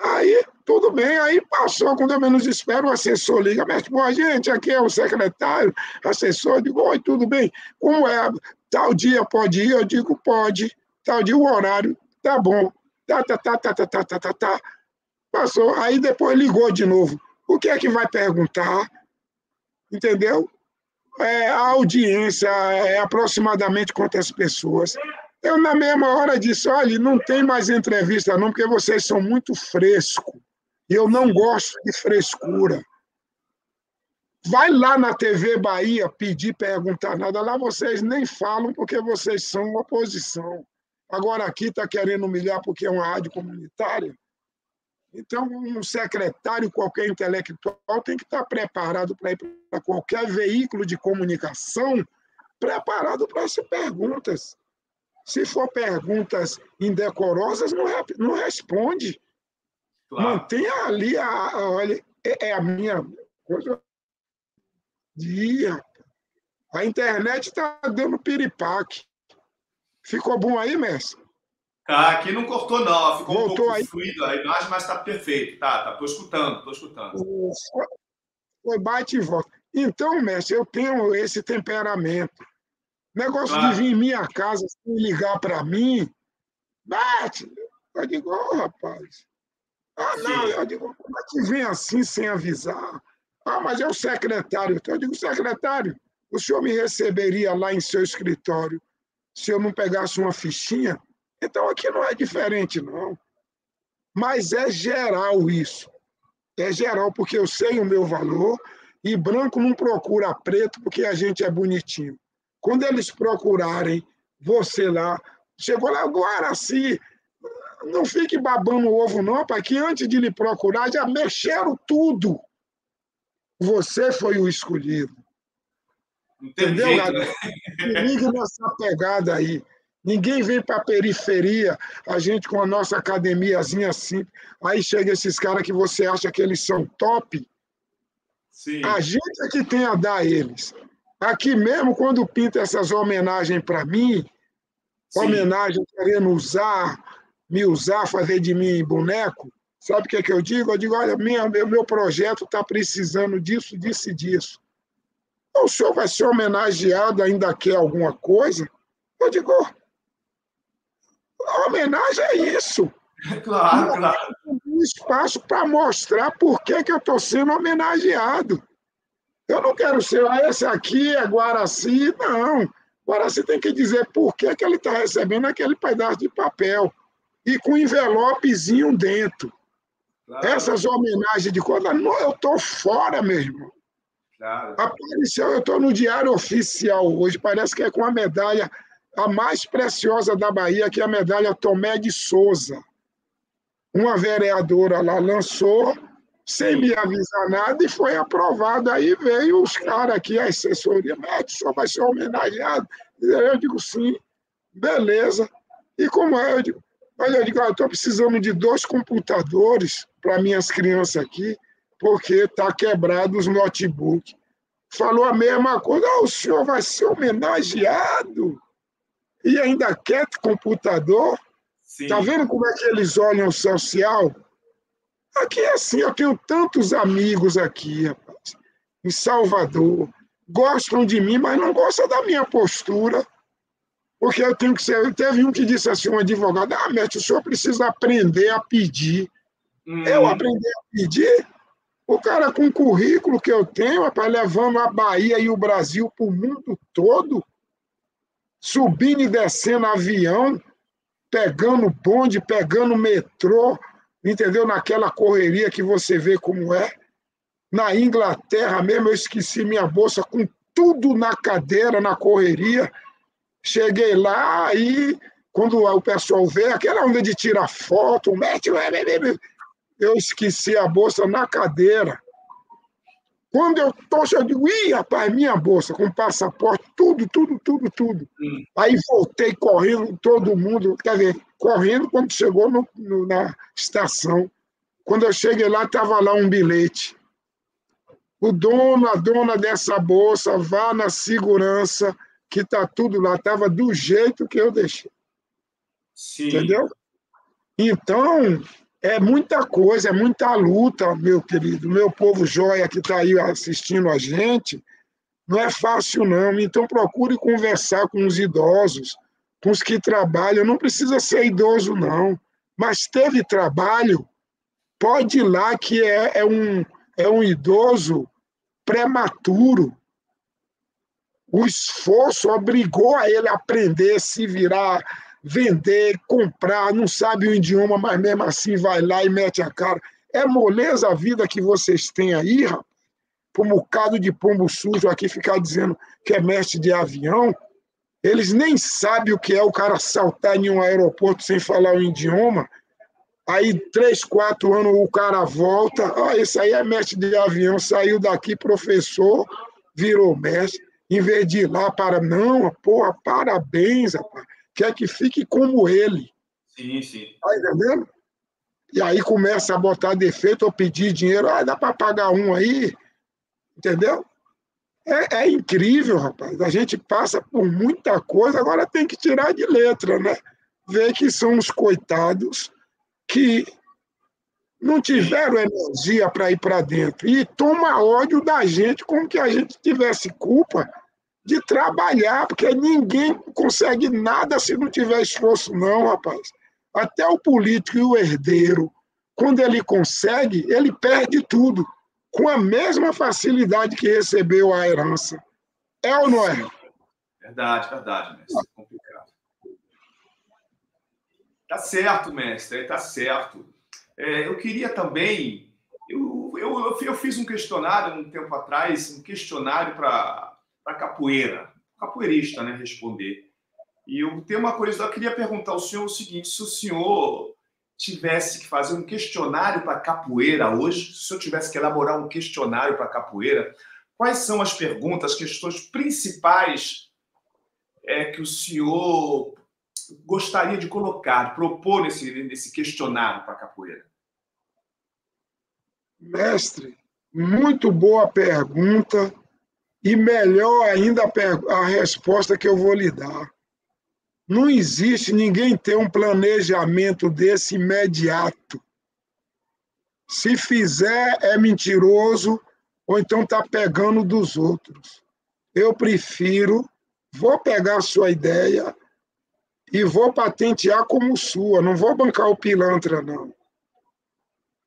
Aí, tudo bem, aí passou, quando eu menos espero, o assessor liga, mas, pô, gente, aqui é o secretário, assessor, eu digo, oi, tudo bem? Como é? Tal dia pode ir? Eu digo, pode. Tal dia o horário, tá bom. Tá, tá, tá, tá, tá, tá, tá, tá, tá. Passou, aí depois ligou de novo. O que é que vai perguntar? Entendeu? É, a audiência é aproximadamente quantas pessoas? Eu, na mesma hora, disse: olha, não tem mais entrevista, não, porque vocês são muito frescos. E eu não gosto de frescura. Vai lá na TV Bahia pedir, perguntar nada. Lá vocês nem falam porque vocês são oposição. Agora aqui está querendo humilhar porque é uma rádio comunitária. Então, um secretário, qualquer intelectual, tem que estar preparado para ir para qualquer veículo de comunicação, preparado para essas perguntas. Se for perguntas indecorosas, não, não responde. Claro. Mantenha ali a, olha, é, é, a minha coisa. Dia. A internet está dando piripaque. Ficou bom aí, mestre? Tá, aqui não cortou, não. Ficou Voltou um pouco aí. fluido a imagem, mas está perfeito. Tá, tá. Tô escutando, tô escutando. Foi bate e volta. Então, mestre, eu tenho esse temperamento. Negócio claro. de vir em minha casa sem ligar para mim, bate. Eu digo, oh, rapaz. Ah, não, Sim. eu digo, como é que vem assim sem avisar? Ah, mas é o secretário. Então, eu digo, secretário, o senhor me receberia lá em seu escritório se eu não pegasse uma fichinha? Então aqui não é diferente, não. Mas é geral isso. É geral, porque eu sei o meu valor e branco não procura preto porque a gente é bonitinho. Quando eles procurarem você lá, chegou lá agora assim, não fique babando o ovo, não, para que antes de lhe procurar já mexeram tudo. Você foi o escolhido. Entendeu, jeito? Né? Nessa pegada aí. Ninguém vem para a periferia, a gente com a nossa academiazinha assim, aí chega esses caras que você acha que eles são top. Sim. A gente é que tem a dar a eles. Aqui mesmo, quando pinta essas homenagens para mim, Sim. homenagem querendo usar, me usar, fazer de mim boneco, sabe o que, é que eu digo? Eu digo, olha, minha, meu, meu projeto está precisando disso, disso e disso. Então, o senhor vai ser homenageado, ainda quer alguma coisa? Eu digo, a homenagem é isso. Claro, claro. Um espaço para mostrar por que, que eu estou sendo homenageado. Eu não quero ser ah, esse aqui é Guaraci, não. Guaraci tem que dizer por que, que ele está recebendo aquele pedaço de papel. E com envelopezinho dentro. Claro. Essas homenagens de quando eu estou fora mesmo. Claro. Apareceu, eu estou no Diário Oficial hoje, parece que é com a medalha a mais preciosa da Bahia, que é a medalha Tomé de Souza. Uma vereadora lá lançou, sem me avisar nada, e foi aprovado. Aí veio os caras aqui, a assessoria, mas só vai ser homenageado. Eu digo, sim, beleza. E como é? Eu digo, olha, eu digo, ah, estou precisando de dois computadores para minhas crianças aqui, porque está quebrado os notebooks. Falou a mesma coisa, ah, o senhor vai ser homenageado e ainda quer computador. Sim. Tá vendo como é que eles olham o social? Aqui é assim, eu tenho tantos amigos aqui, rapaz, em Salvador, gostam de mim, mas não gostam da minha postura, porque eu tenho que ser. Teve um que disse assim, um advogado, ah, Mestre, o senhor precisa aprender a pedir. Hum. Eu aprender a pedir? O cara com o currículo que eu tenho, rapaz, levando a Bahia e o Brasil para o mundo todo, subindo e descendo avião, pegando bonde, pegando metrô, entendeu? Naquela correria que você vê como é. Na Inglaterra mesmo, eu esqueci minha bolsa com tudo na cadeira, na correria. Cheguei lá, aí, quando o pessoal vê, aquela onda de tirar foto, mete, eu esqueci a bolsa na cadeira. Quando eu tocho, eu digo, ih, rapaz, minha bolsa, com passaporte, tudo, tudo, tudo, tudo. Hum. Aí voltei correndo, todo mundo, quer ver, correndo quando chegou no, no, na estação. Quando eu cheguei lá, estava lá um bilhete. O dono, a dona dessa bolsa, vá na segurança, que está tudo lá. Estava do jeito que eu deixei. Sim. Entendeu? Então, é muita coisa, é muita luta, meu querido. Meu povo joia que está aí assistindo a gente, não é fácil, não. Então, procure conversar com os idosos, com os que trabalham. Não precisa ser idoso, não. Mas teve trabalho, pode ir lá que é, é um, é um idoso prematuro. O esforço obrigou a ele a aprender, se virar, vender, comprar, não sabe o idioma, mas mesmo assim vai lá e mete a cara. É moleza a vida que vocês têm aí, rapaz? Por um bocado de pombo sujo aqui ficar dizendo que é mestre de avião. Eles nem sabem o que é o cara saltar em um aeroporto sem falar o idioma. Aí, três, quatro anos, o cara volta. Ah, esse aí é mestre de avião, saiu daqui, professor, virou mestre. Em vez de ir lá para. Não, porra, parabéns, rapaz. Quer que fique como ele. Sim, sim. Tá entendendo? E aí começa a botar defeito ou pedir dinheiro. Ah, dá para pagar um aí? Entendeu? É, é, incrível, rapaz. A gente passa por muita coisa, agora tem que tirar de letra, né? Ver que são os coitados que não tiveram energia para ir para dentro. E toma ódio da gente como que a gente tivesse culpa de trabalhar, porque ninguém consegue nada se não tiver esforço, não, rapaz. Até o político e o herdeiro, quando ele consegue, ele perde tudo, com a mesma facilidade que recebeu a herança. É ou não é? Verdade, verdade, mestre. É complicado. Tá certo, mestre, tá certo. É, eu queria também. Eu, eu, eu fiz um questionário um tempo atrás, um questionário para capoeira, capoeirista, né, responder. E eu tenho uma curiosidade, eu queria perguntar ao senhor o seguinte: se o senhor tivesse que fazer um questionário para capoeira hoje, se senhor tivesse que elaborar um questionário para capoeira, quais são as perguntas, as questões principais é, que o senhor gostaria de colocar, propor nesse, nesse questionário para capoeira? Mestre, muito boa pergunta e melhor ainda a, a resposta que eu vou lhe dar. Não existe ninguém ter um planejamento desse imediato. Se fizer, é mentiroso ou então está pegando dos outros. Eu prefiro, vou pegar a sua ideia, e vou patentear como sua, não vou bancar o pilantra, não.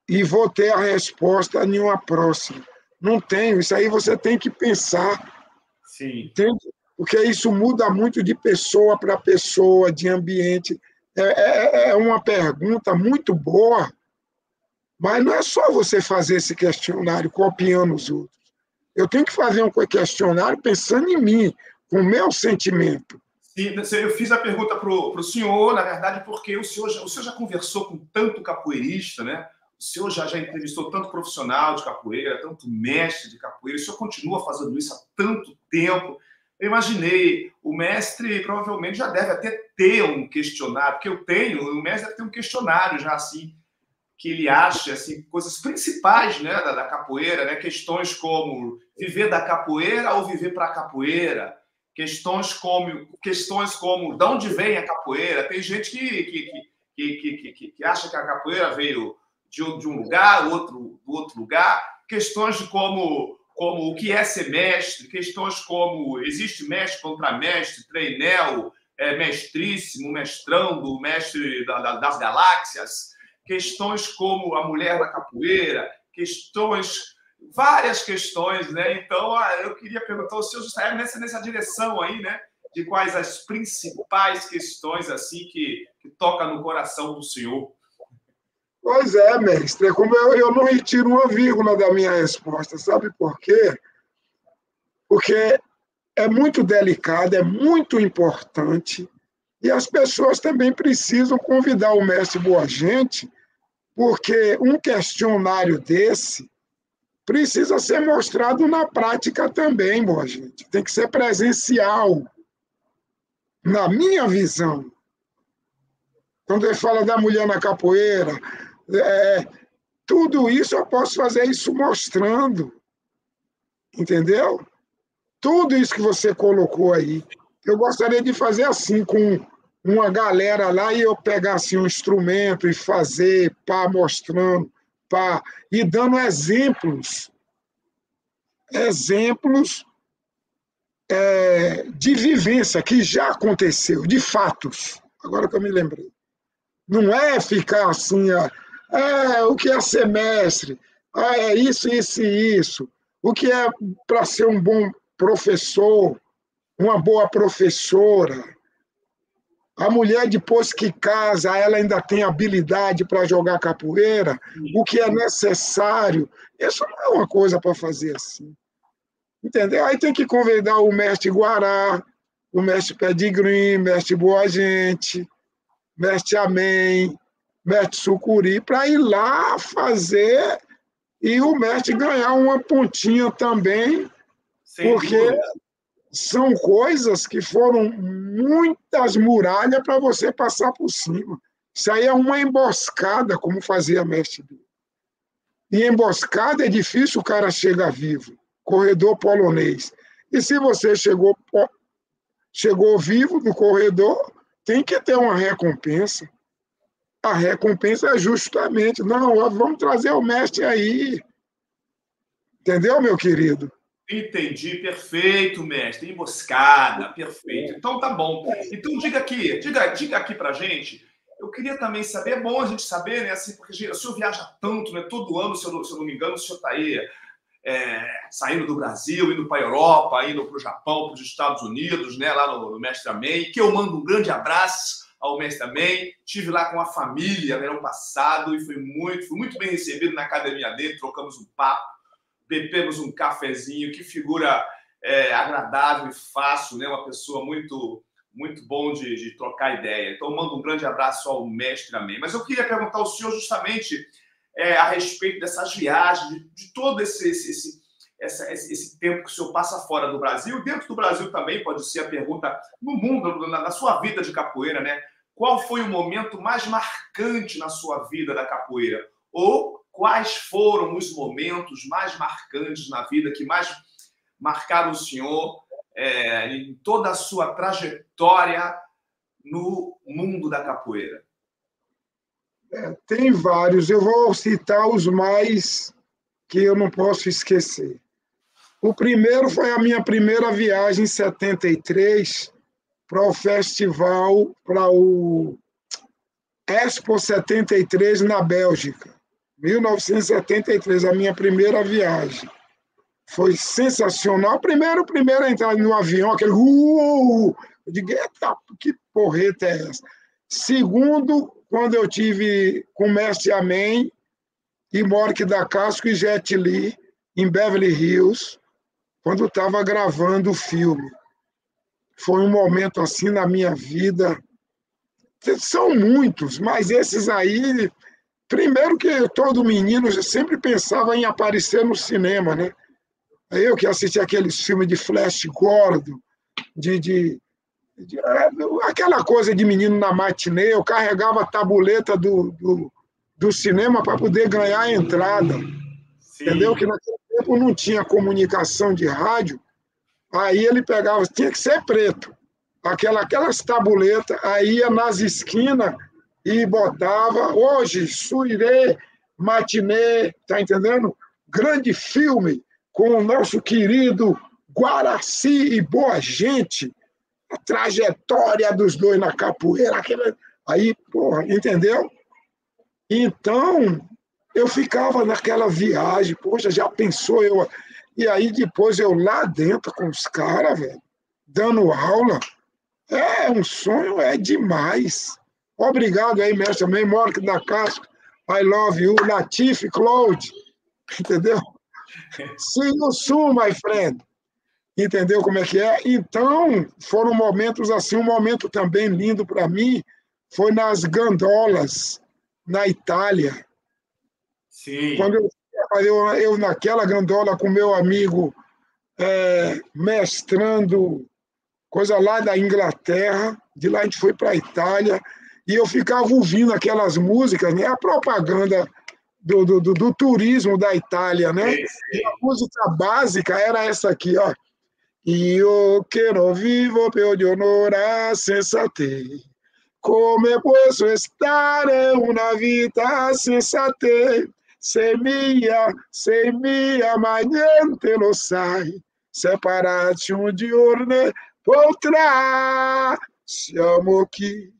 E vou ter a resposta em uma próxima. Não tenho, isso aí você tem que pensar. Sim. Entende? Porque isso muda muito de pessoa para pessoa, de ambiente. É, é, é uma pergunta muito boa, mas não é só você fazer esse questionário copiando os outros. Eu tenho que fazer um questionário pensando em mim, com o meu sentimento. Eu fiz a pergunta para o senhor, na verdade, porque o senhor, já, o senhor já conversou com tanto capoeirista, né? O senhor já, já entrevistou tanto profissional de capoeira, tanto mestre de capoeira, o senhor continua fazendo isso há tanto tempo. Eu imaginei, o mestre provavelmente já deve até ter um questionário, porque eu tenho, o mestre deve ter um questionário já assim, que ele acha assim, coisas principais né, da, da capoeira, né? questões como viver da capoeira ou viver para a capoeira questões como questões como de onde vem a capoeira. Tem gente que, que, que, que, que, que acha que a capoeira veio de, de um lugar, outro do outro lugar. Questões de como como o que é ser mestre, questões como existe mestre contra mestre, treinel, é, mestríssimo, mestrando, mestre da, da, das galáxias, questões como a mulher da capoeira, questões várias questões, né? Então, ah, eu queria perguntar, o senhor está nessa, nessa direção aí, né? De quais as principais questões, assim, que, que toca no coração do senhor? Pois é, mestre. É como eu, eu não retiro uma vírgula da minha resposta, sabe por quê? Porque é muito delicado, é muito importante, e as pessoas também precisam convidar o mestre Boa Gente, porque um questionário desse precisa ser mostrado na prática também, boa gente. Tem que ser presencial. Na minha visão. Quando ele fala da mulher na capoeira, é, tudo isso eu posso fazer isso mostrando. Entendeu? Tudo isso que você colocou aí. Eu gostaria de fazer assim, com uma galera lá e eu pegar assim, um instrumento e fazer, pá, mostrando participar e dando exemplos, exemplos é, de vivência que já aconteceu, de fatos. Agora que eu me lembrei. Não é ficar assim, é, o que é semestre, ah, é isso, isso e isso. O que é para ser um bom professor, uma boa professora. A mulher, depois que casa, ela ainda tem habilidade para jogar capoeira, o que é necessário. Isso não é uma coisa para fazer assim. Entendeu? Aí tem que convidar o mestre Guará, o mestre Pedigree, mestre Boa Gente, mestre Amém, mestre Sucuri, para ir lá fazer e o mestre ganhar uma pontinha também, Sem porque dúvida. são coisas que foram muitas muralhas para você passar por cima. Isso aí é uma emboscada, como fazia mestre E emboscada é difícil o cara chegar vivo corredor polonês. E se você chegou, chegou vivo no corredor, tem que ter uma recompensa. A recompensa é justamente, não, vamos trazer o mestre aí. Entendeu, meu querido? Entendi, perfeito, mestre. Emboscada, perfeito. Então tá bom. Então diga aqui, diga, diga aqui pra gente. Eu queria também saber, é bom a gente saber, né? Assim, porque o senhor viaja tanto, né? Todo ano, se eu, se eu não me engano, o senhor está aí é, saindo do Brasil, indo para a Europa, indo para o Japão, para os Estados Unidos, né, lá no, no Mestre Amém, que eu mando um grande abraço ao Mestre Amém. Tive lá com a família ano passado e fui muito, fui muito bem recebido na academia dele, trocamos um papo, bebemos um cafezinho, que figura é, agradável e fácil, né, uma pessoa muito muito bom de, de trocar ideia. Então, mando um grande abraço ao Mestre Amém. Mas eu queria perguntar ao senhor justamente é, a respeito dessas viagens, de, de todo esse, esse, esse, essa, esse, tempo que o senhor passa fora do Brasil. Dentro do Brasil também pode ser a pergunta no mundo, na, na sua vida de capoeira, né? Qual foi o momento mais marcante na sua vida da capoeira? Ou quais foram os momentos mais marcantes na vida que mais marcaram o senhor é, em toda a sua trajetória no mundo da capoeira? É, tem vários, eu vou citar os mais que eu não posso esquecer. O primeiro foi a minha primeira viagem em 73 para o festival, para o Expo 73 na Bélgica. 1973, a minha primeira viagem. Foi sensacional. Primeiro, primeiro entrar no avião, aquele. Uh, eu digo, que porreta é essa? Segundo, quando eu tive com Mestre Amém e Morque da Casco e Jet Li em Beverly Hills, quando estava gravando o filme. Foi um momento assim na minha vida. São muitos, mas esses aí. Primeiro que todo menino sempre pensava em aparecer no cinema, né? Eu que assisti aqueles filmes de Flash Gordon, de, de aquela coisa de menino na matinê, eu carregava a tabuleta do, do, do cinema para poder ganhar a entrada. Sim. Entendeu? Que naquele tempo não tinha comunicação de rádio, aí ele pegava, tinha que ser preto. Aquela, aquelas tabuletas, aí ia nas esquinas e botava, hoje, Suirê, matinê, tá entendendo? Grande filme com o nosso querido Guaraci e Boa Gente, a trajetória dos dois na capoeira, aquela... aí, porra, entendeu? Então, eu ficava naquela viagem, poxa, já pensou eu. E aí depois eu lá dentro com os caras, velho, dando aula. É um sonho, é demais. Obrigado aí, mestre também, Morque da Casca. I love you, Latif, Claude. Entendeu? See you soon, my friend. Entendeu como é que é? Então, foram momentos assim, um momento também lindo para mim foi nas gandolas na Itália. Sim. Quando eu, eu, eu naquela gandola com meu amigo é, mestrando coisa lá da Inglaterra, de lá a gente foi para a Itália, e eu ficava ouvindo aquelas músicas, né? A propaganda do, do, do, do turismo da Itália, né? Sim, sim. E a música básica era essa aqui, ó. Io che non vivo di onora senza te. Come posso stare una vita senza te? Sei mia, sei mia, ma niente lo sai. Separarci un giorno potrà. Siamo chi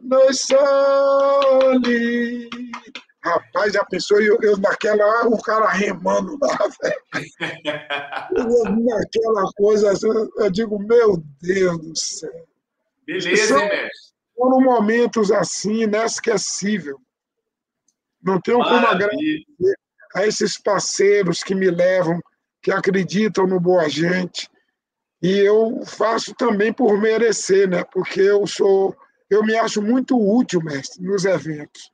noi soli. Rapaz, já pensou eu, eu naquela, o cara remando lá, velho. naquela coisa, assim, eu digo, meu Deus do céu. Beleza, hein, mestre? foram momentos assim, inesquecível. Não tenho Maravilha. como agradecer a esses parceiros que me levam, que acreditam no Boa Gente. E eu faço também por merecer, né? Porque eu sou, eu me acho muito útil, mestre, nos eventos.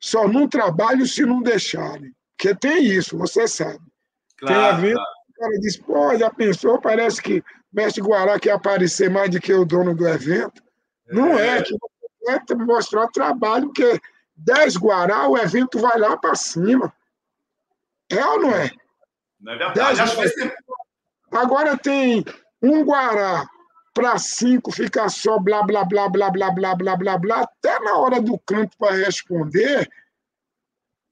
Só não trabalho se não deixarem. Porque tem isso, você sabe. Claro, tem evento claro. que o cara diz, pô, já pensou, parece que o mestre Guará quer aparecer mais do que o dono do evento. É. Não é, que você quer mostrar trabalho, porque 10 Guará, o evento vai lá para cima. É ou não é? Não é verdade. Às vezes... Agora tem um Guará para cinco ficar só blá, blá, blá, blá, blá, blá, blá, blá, blá, até na hora do canto para responder,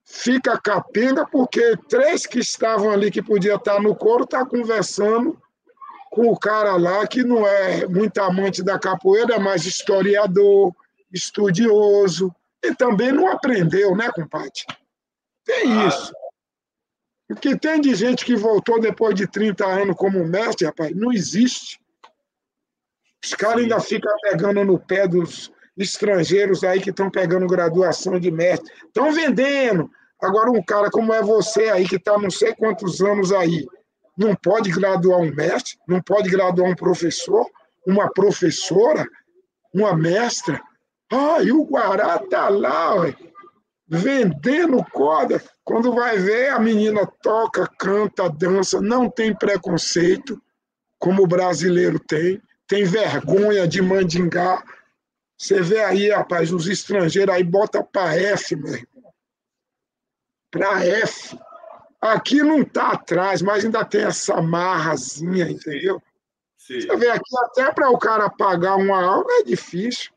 fica capenga, porque três que estavam ali, que podia estar no coro, tá conversando com o cara lá, que não é muito amante da capoeira, é mais historiador, estudioso, e também não aprendeu, né, compadre? Tem isso. O que tem de gente que voltou depois de 30 anos como mestre, rapaz, não existe. Os caras ainda ficam pegando no pé dos estrangeiros aí que estão pegando graduação de mestre. Estão vendendo. Agora, um cara como é você aí, que está não sei quantos anos aí, não pode graduar um mestre, não pode graduar um professor, uma professora, uma mestra. Ah, e o Guará está lá, ué, vendendo corda. Quando vai ver, a menina toca, canta, dança, não tem preconceito, como o brasileiro tem, tem vergonha de mandingar. Você vê aí, rapaz, os estrangeiros aí bota para F, meu irmão. Para F. Aqui não está atrás, mas ainda tem essa marrazinha, entendeu? Sim. Você vê aqui, até para o cara pagar uma aula é difícil.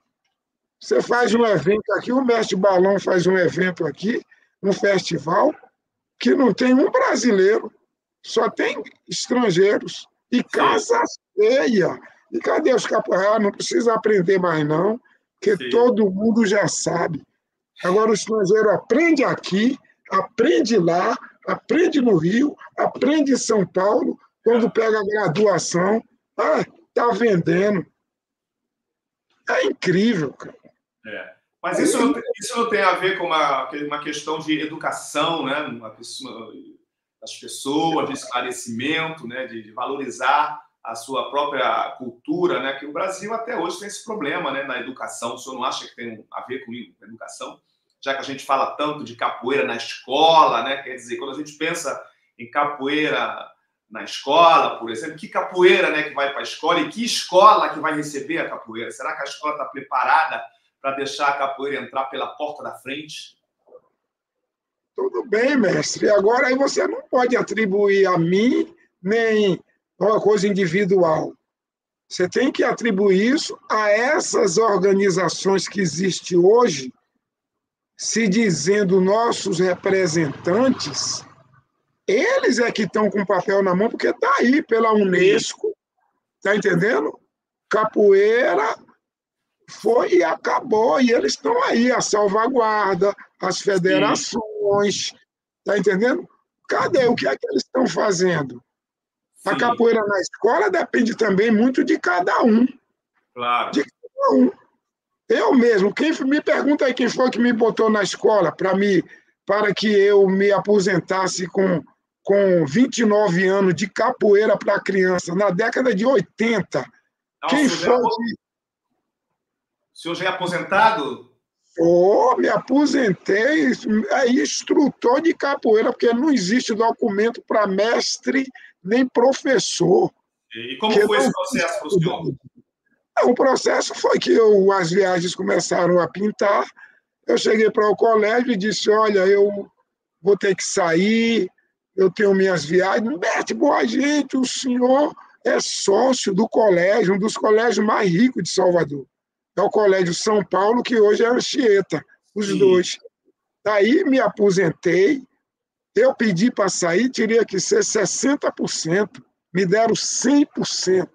Você faz um evento aqui, o Mestre Balão faz um evento aqui, um festival, que não tem um brasileiro, só tem estrangeiros. E casa feia. E cadê os capoeiras? Não precisa aprender mais, não, porque Sim. todo mundo já sabe. Agora o estrangeiro aprende aqui, aprende lá, aprende no Rio, aprende em São Paulo, quando pega a graduação, ah, tá vendendo. É incrível, cara. É. Mas isso não, isso não tem a ver com uma, uma questão de educação, né? Uma pessoa, das pessoas, de esclarecimento, né? De, de, valorizar a sua própria cultura, né? Que o Brasil até hoje tem esse problema, né? Na educação. O senhor não acha que tem a ver com a educação? Já que a gente fala tanto de capoeira na escola, né? Quer dizer, quando a gente pensa em capoeira na escola, por exemplo, que capoeira, né? Que vai para a escola e que escola que vai receber a capoeira? Será que a escola está preparada para deixar a capoeira entrar pela porta da frente? Tudo bem, mestre. Agora aí você não pode atribuir a mim nem uma coisa individual. Você tem que atribuir isso a essas organizações que existem hoje, se dizendo nossos representantes, eles é que estão com o papel na mão, porque está aí pela Unesco, tá entendendo? Capoeira foi e acabou, e eles estão aí, a salvaguarda, as federações, tá entendendo? Cadê? O que é que eles estão fazendo? Sim. A capoeira na escola depende também muito de cada um. Claro. De cada um. Eu mesmo, quem me pergunta aí quem foi que me botou na escola para me para que eu me aposentasse com com 29 anos de capoeira para criança na década de 80. Nossa, quem foi o senhor já é aposentado? Oh, me aposentei, é instrutor de capoeira, porque não existe documento para mestre nem professor. E como foi esse processo para o senhor? O processo foi que eu, as viagens começaram a pintar. Eu cheguei para o colégio e disse: Olha, eu vou ter que sair, eu tenho minhas viagens. Mestre, boa gente, o senhor é sócio do colégio, um dos colégios mais ricos de Salvador é o Colégio São Paulo, que hoje é Anchieta, os Sim. dois. Daí me aposentei, eu pedi para sair, teria que ser 60%, me deram 100%.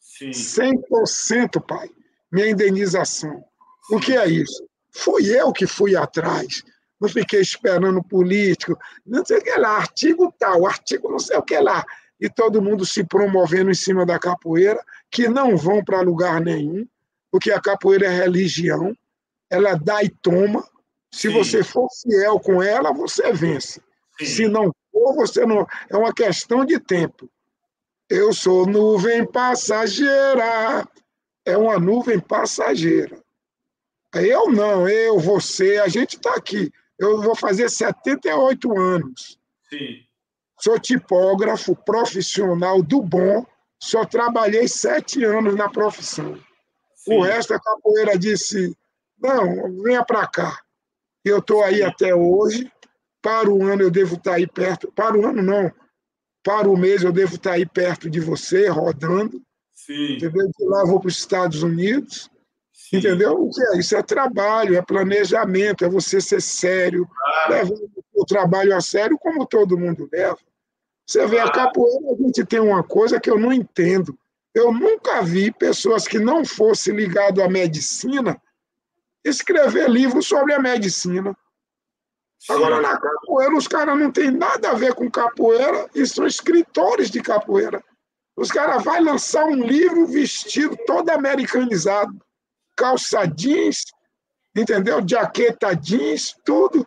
Sim. 100%, pai, minha indenização. O que é isso? Fui eu que fui atrás. Não fiquei esperando político, não sei o que lá, artigo tal, artigo não sei o que lá. E todo mundo se promovendo em cima da capoeira, que não vão para lugar nenhum porque a capoeira é religião, ela dá e toma. Se Sim. você for fiel com ela, você vence. Sim. Se não for, você não. É uma questão de tempo. Eu sou nuvem passageira. É uma nuvem passageira. Eu não, eu, você, a gente está aqui. Eu vou fazer 78 anos. Sim. Sou tipógrafo profissional do bom, só trabalhei sete anos na profissão. Sim. O resto a capoeira disse: não, venha para cá. Eu estou aí até hoje. Para o ano eu devo estar tá aí perto. Para o ano não. Para o mês eu devo estar tá aí perto de você, rodando. Sim. Entendeu? De lá eu vou para os Estados Unidos. Sim. Entendeu? É? Isso é trabalho, é planejamento, é você ser sério, claro. levando o trabalho a sério, como todo mundo leva. Você vê, a capoeira, a gente tem uma coisa que eu não entendo. Eu nunca vi pessoas que não fossem ligadas à medicina escrever livros sobre a medicina. Sim. Agora, na capoeira, os caras não têm nada a ver com capoeira e são escritores de capoeira. Os caras vão lançar um livro vestido todo americanizado calça jeans, entendeu? Jaqueta jeans, tudo.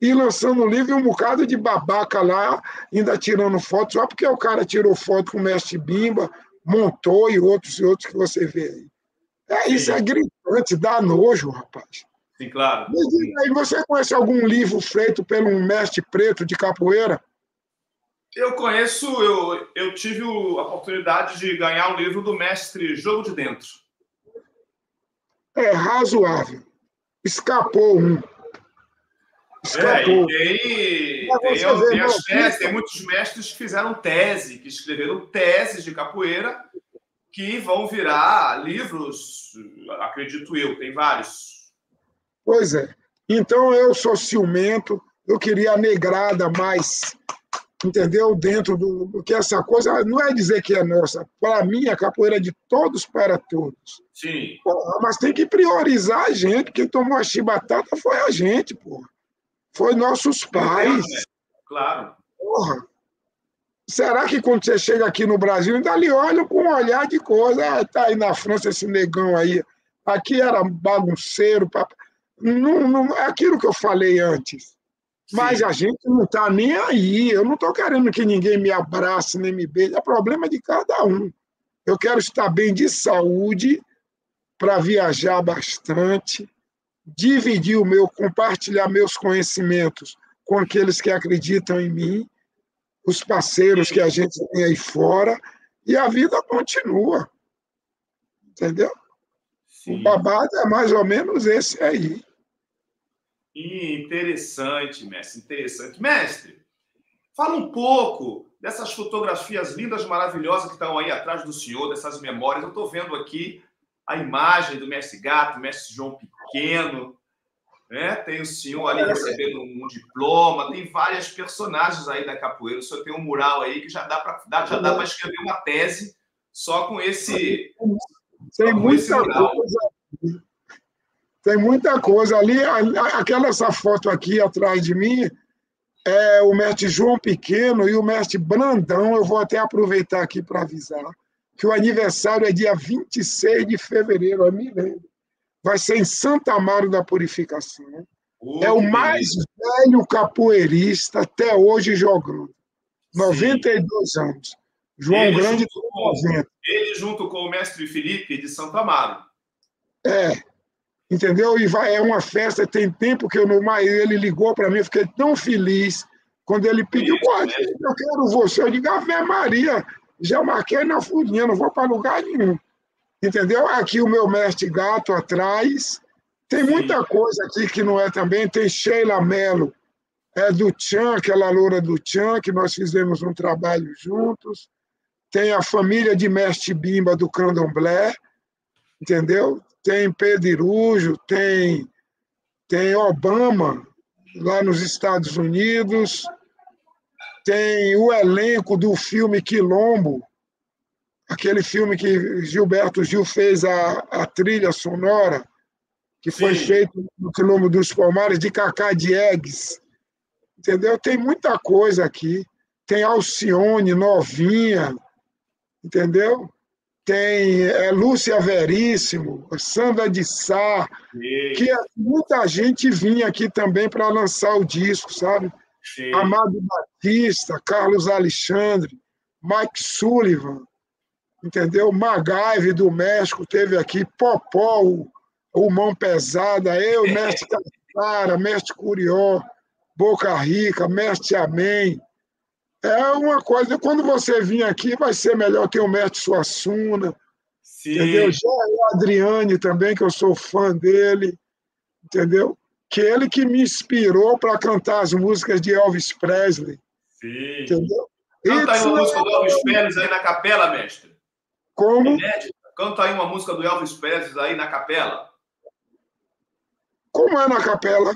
E lançando o livro e um bocado de babaca lá, ainda tirando foto, só porque o cara tirou foto com o mestre Bimba, montou e outros e outros que você vê aí. É, isso é gritante, dá nojo, rapaz. Sim, claro. aí, você conhece algum livro feito pelo mestre preto de capoeira? Eu conheço, eu, eu tive a oportunidade de ganhar o livro do mestre Jogo de Dentro é razoável. Escapou um. Escapou. É, tem, tem, tem, as teses, tem muitos mestres que fizeram tese, que escreveram teses de capoeira, que vão virar livros, acredito eu, tem vários. Pois é. Então eu sou ciumento, eu queria a negrada mais entendeu? Dentro do, do, que essa coisa não é dizer que é nossa. Para mim, a capoeira é de todos para todos. Sim. Porra, mas tem que priorizar a gente. Quem tomou a chibatata foi a gente, porra. Foi nossos pais. Claro. Porra. Será que quando você chega aqui no Brasil, ainda lhe olham com um olhar de coisa? Ah, tá aí na França esse negão aí. Aqui era bagunceiro. Papai. Não, não, é aquilo que eu falei antes. Mas a gente não está nem aí. Eu não estou querendo que ninguém me abrace nem me beije. É problema de cada um. Eu quero estar bem de saúde para viajar bastante, dividir o meu, compartilhar meus conhecimentos com aqueles que acreditam em mim, os parceiros que a gente tem aí fora, e a vida continua. Entendeu? Sim. O babado é mais ou menos esse aí. Interessante, mestre, interessante. Mestre, fala um pouco dessas fotografias lindas, maravilhosas que estão aí atrás do senhor, dessas memórias. Eu estou vendo aqui a imagem do mestre Gato, mestre João Pequeno, né? tem o senhor ali recebendo um diploma, tem várias personagens aí da capoeira. O senhor tem um mural aí que já dá para já dá para escrever uma tese só com esse. Tem muita coisa tem muita coisa ali. Aquela essa foto aqui atrás de mim é o mestre João Pequeno e o mestre Brandão. Eu vou até aproveitar aqui para avisar que o aniversário é dia 26 de fevereiro, eu me lembro. Vai ser em Santa Amaro da Purificação. é o mais velho capoeirista até hoje jogando. 92 Sim. anos. João ele Grande junto com, 90. Ele junto com o mestre Felipe de Santa Amaro. É, entendeu? E vai, é uma festa, tem tempo que eu não mais. Ele ligou para mim, eu fiquei tão feliz quando ele pediu, pô, né? eu quero você. Eu digo, Ave Maria, já marquei na furinha, não vou para lugar nenhum. Entendeu? Aqui o meu mestre gato atrás. Tem muita coisa aqui que não é também. Tem Sheila Mello, é do Tchan, aquela loura do Tchan, que nós fizemos um trabalho juntos. Tem a família de mestre Bimba do Candomblé, entendeu? tem Pedirujo, tem, tem Obama lá nos Estados Unidos, tem o elenco do filme Quilombo, aquele filme que Gilberto Gil fez a, a trilha sonora, que foi Sim. feito no Quilombo dos Palmares, de Cacá Diegues. Entendeu? Tem muita coisa aqui. Tem Alcione, novinha, entendeu? tem é, Lúcia Veríssimo, Sandra de Sá, que muita gente vinha aqui também para lançar o disco, sabe? Sim. Amado Batista, Carlos Alexandre, Mike Sullivan, entendeu? Magaive do México teve aqui, Popó, o, o Mão Pesada, eu, Mestre Caçara, Mestre Curió, Boca Rica, Mestre Amém, é uma coisa, quando você vir aqui, vai ser melhor ter o Mestre Suassuna, Sim. entendeu? Já o Adriane também, que eu sou fã dele, entendeu? Que ele que me inspirou para cantar as músicas de Elvis Presley. Sim. Entendeu? Canta aí uma música do Elvis Presley aí na capela, mestre. Como? Canta aí uma música do Elvis Presley aí na capela. Como é na capela?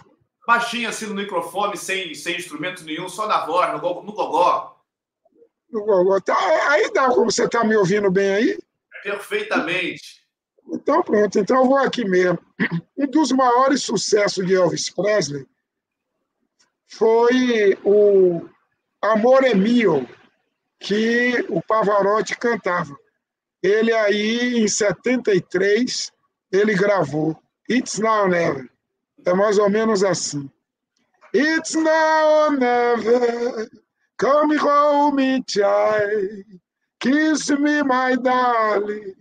baixinho assim no microfone, sem, sem instrumento nenhum, só na voz, no, no gogó. No gogó. Tá, aí dá como você está me ouvindo bem aí? Perfeitamente. Então pronto, então eu vou aqui mesmo. Um dos maiores sucessos de Elvis Presley foi o Amor é Mio, que o Pavarotti cantava. Ele aí, em 73, ele gravou It's Now or Never. É mais ou menos assim. It's now or never. Come home, child. Kiss me, my darling.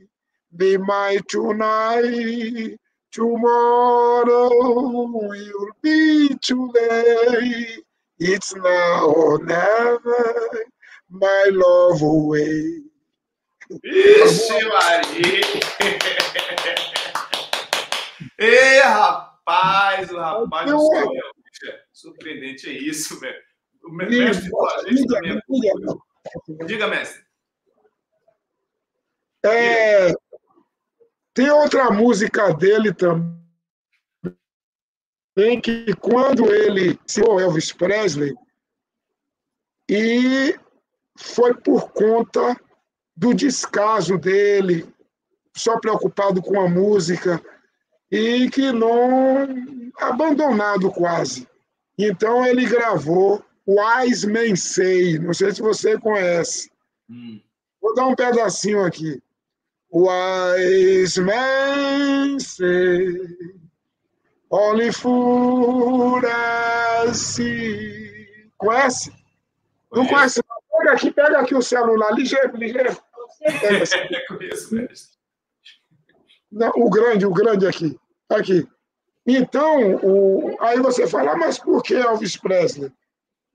Be my tonight. Tomorrow will be today. It's now or never. My love away. Ixi, Maria! Ei, rapaz! o rapaz do céu. Surpreendente é isso, velho. O mestre com a gente também. Diga, mestre. É, tem outra música dele também, que quando ele se Elvis Presley, e foi por conta do descaso dele, só preocupado com a música, e que não abandonado quase. Então ele gravou Wise Men Say, não sei se você conhece. Hum. Vou dar um pedacinho aqui. Wise men say, only fool see. Conhece? Não conhece? Pega aqui, pega aqui o celular, ligeiro, ligeiro. Conheço, mestre. Não, o grande, o grande aqui. Aqui. Então, o, aí você fala, ah, mas por que Elvis Presley?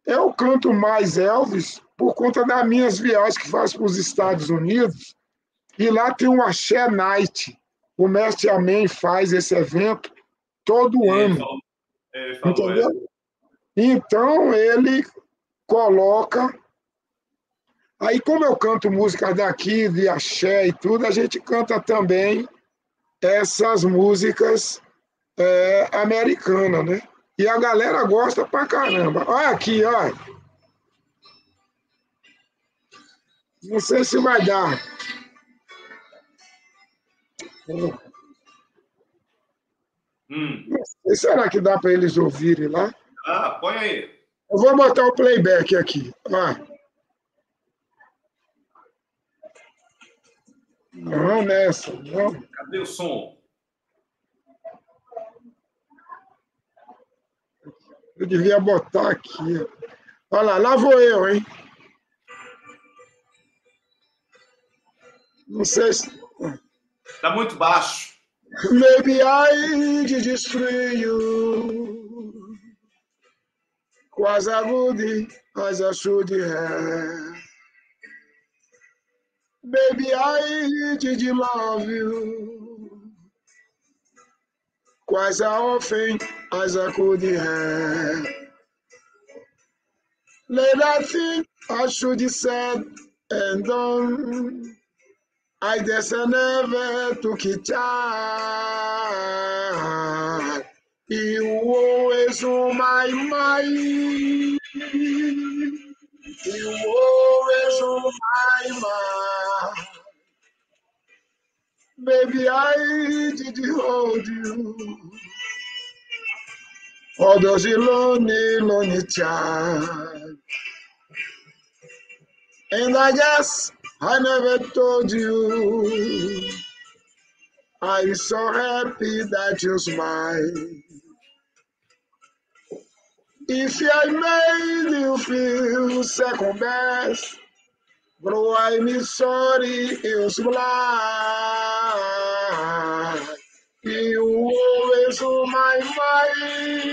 Eu canto mais Elvis por conta das minhas viagens que faço para os Estados Unidos. E lá tem um Axé Night. O Mestre Amém faz esse evento todo ano. falou, entendeu? É. Então, ele coloca. Aí, como eu canto música daqui, de axé e tudo, a gente canta também essas músicas é, americanas, né? E a galera gosta pra caramba. Olha aqui, olha. Não sei se vai dar. Hum. Será que dá para eles ouvirem lá? Ah, põe aí. Eu vou botar o playback aqui. Olha. Não, nessa, não. Cadê o som? Eu devia botar aqui. Olha lá, lá vou eu, hein? Não sei se. Está muito baixo. Maybe I did destroy you. Was a good as I should have. Baby, I did love you quite as often as I could have. I think I should have said and done. I guess I never took it time. You always on my mind. You always on my mind. Baby, I did hold you. Or does he lonely, lonely child? And I guess I never told you. I'm so happy that you smile. If I made you feel second best, bro, I'm sorry, it's blind. You always on my mind.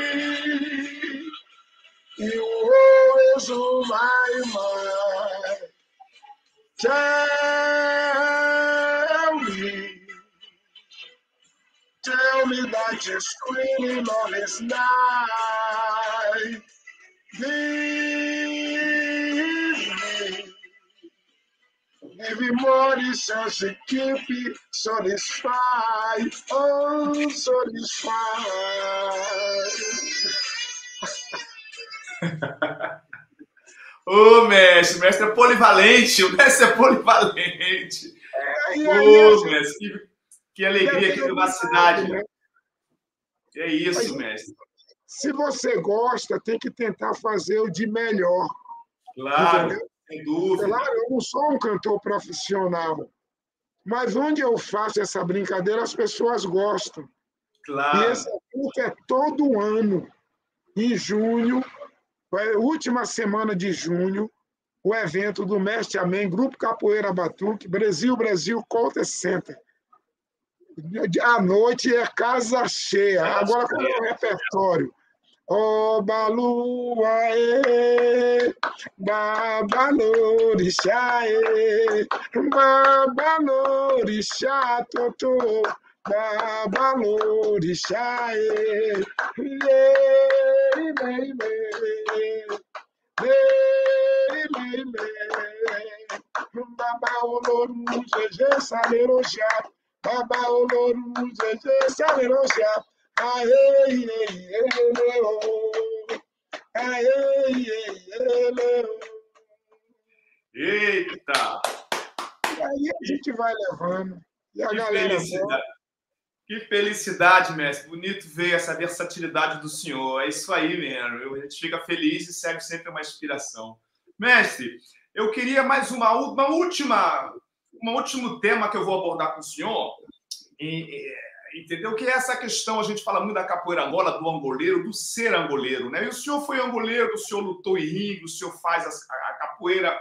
You always on my mind. Tell me, tell me that you're screaming on this night. Every morning so to keep you satisfied, oh, satisfied. Ô, mestre, o mestre é polivalente, o mestre é polivalente. É, Ô, mestre, que, que alegria aqui na cidade. Né? É isso, mestre. Se você gosta, tem que tentar fazer o de melhor. Claro, entendeu? Sem dúvida. Claro, eu não sou um cantor profissional, mas onde eu faço essa brincadeira, as pessoas gostam. Claro. E esse evento é todo ano, em junho, última semana de junho, o evento do Mestre Amém, Grupo Capoeira Batuque, Brasil, Brasil, Colter Center. À noite é casa cheia. Agora, qual é o repertório? ọba ló wà ẹ́ bàbá lòrìṣà ẹ́ bàbá lòrìṣà tótó bàbá lòrìṣà ẹ́ lé ilẹ̀ ilẹ̀ lé ilẹ̀ ilẹ̀ bàbá olórúurú ṣẹṣẹ sálẹ̀ rọ́ṣà bàbá olórúurú ṣẹṣẹ sálẹ̀ rọ́ṣà. Eita! E aí a gente vai levando. E a que galera felicidade. Que felicidade, mestre. Bonito ver essa versatilidade do senhor. É isso aí mesmo. A gente fica feliz e serve sempre uma inspiração. Mestre, eu queria mais uma, uma última, um último tema que eu vou abordar com o senhor. E, entendeu? Que é essa questão, a gente fala muito da capoeira angola, do angoleiro, do ser angoleiro, né? E o senhor foi angoleiro, o senhor lutou em ringue, o senhor faz a, a, capoeira,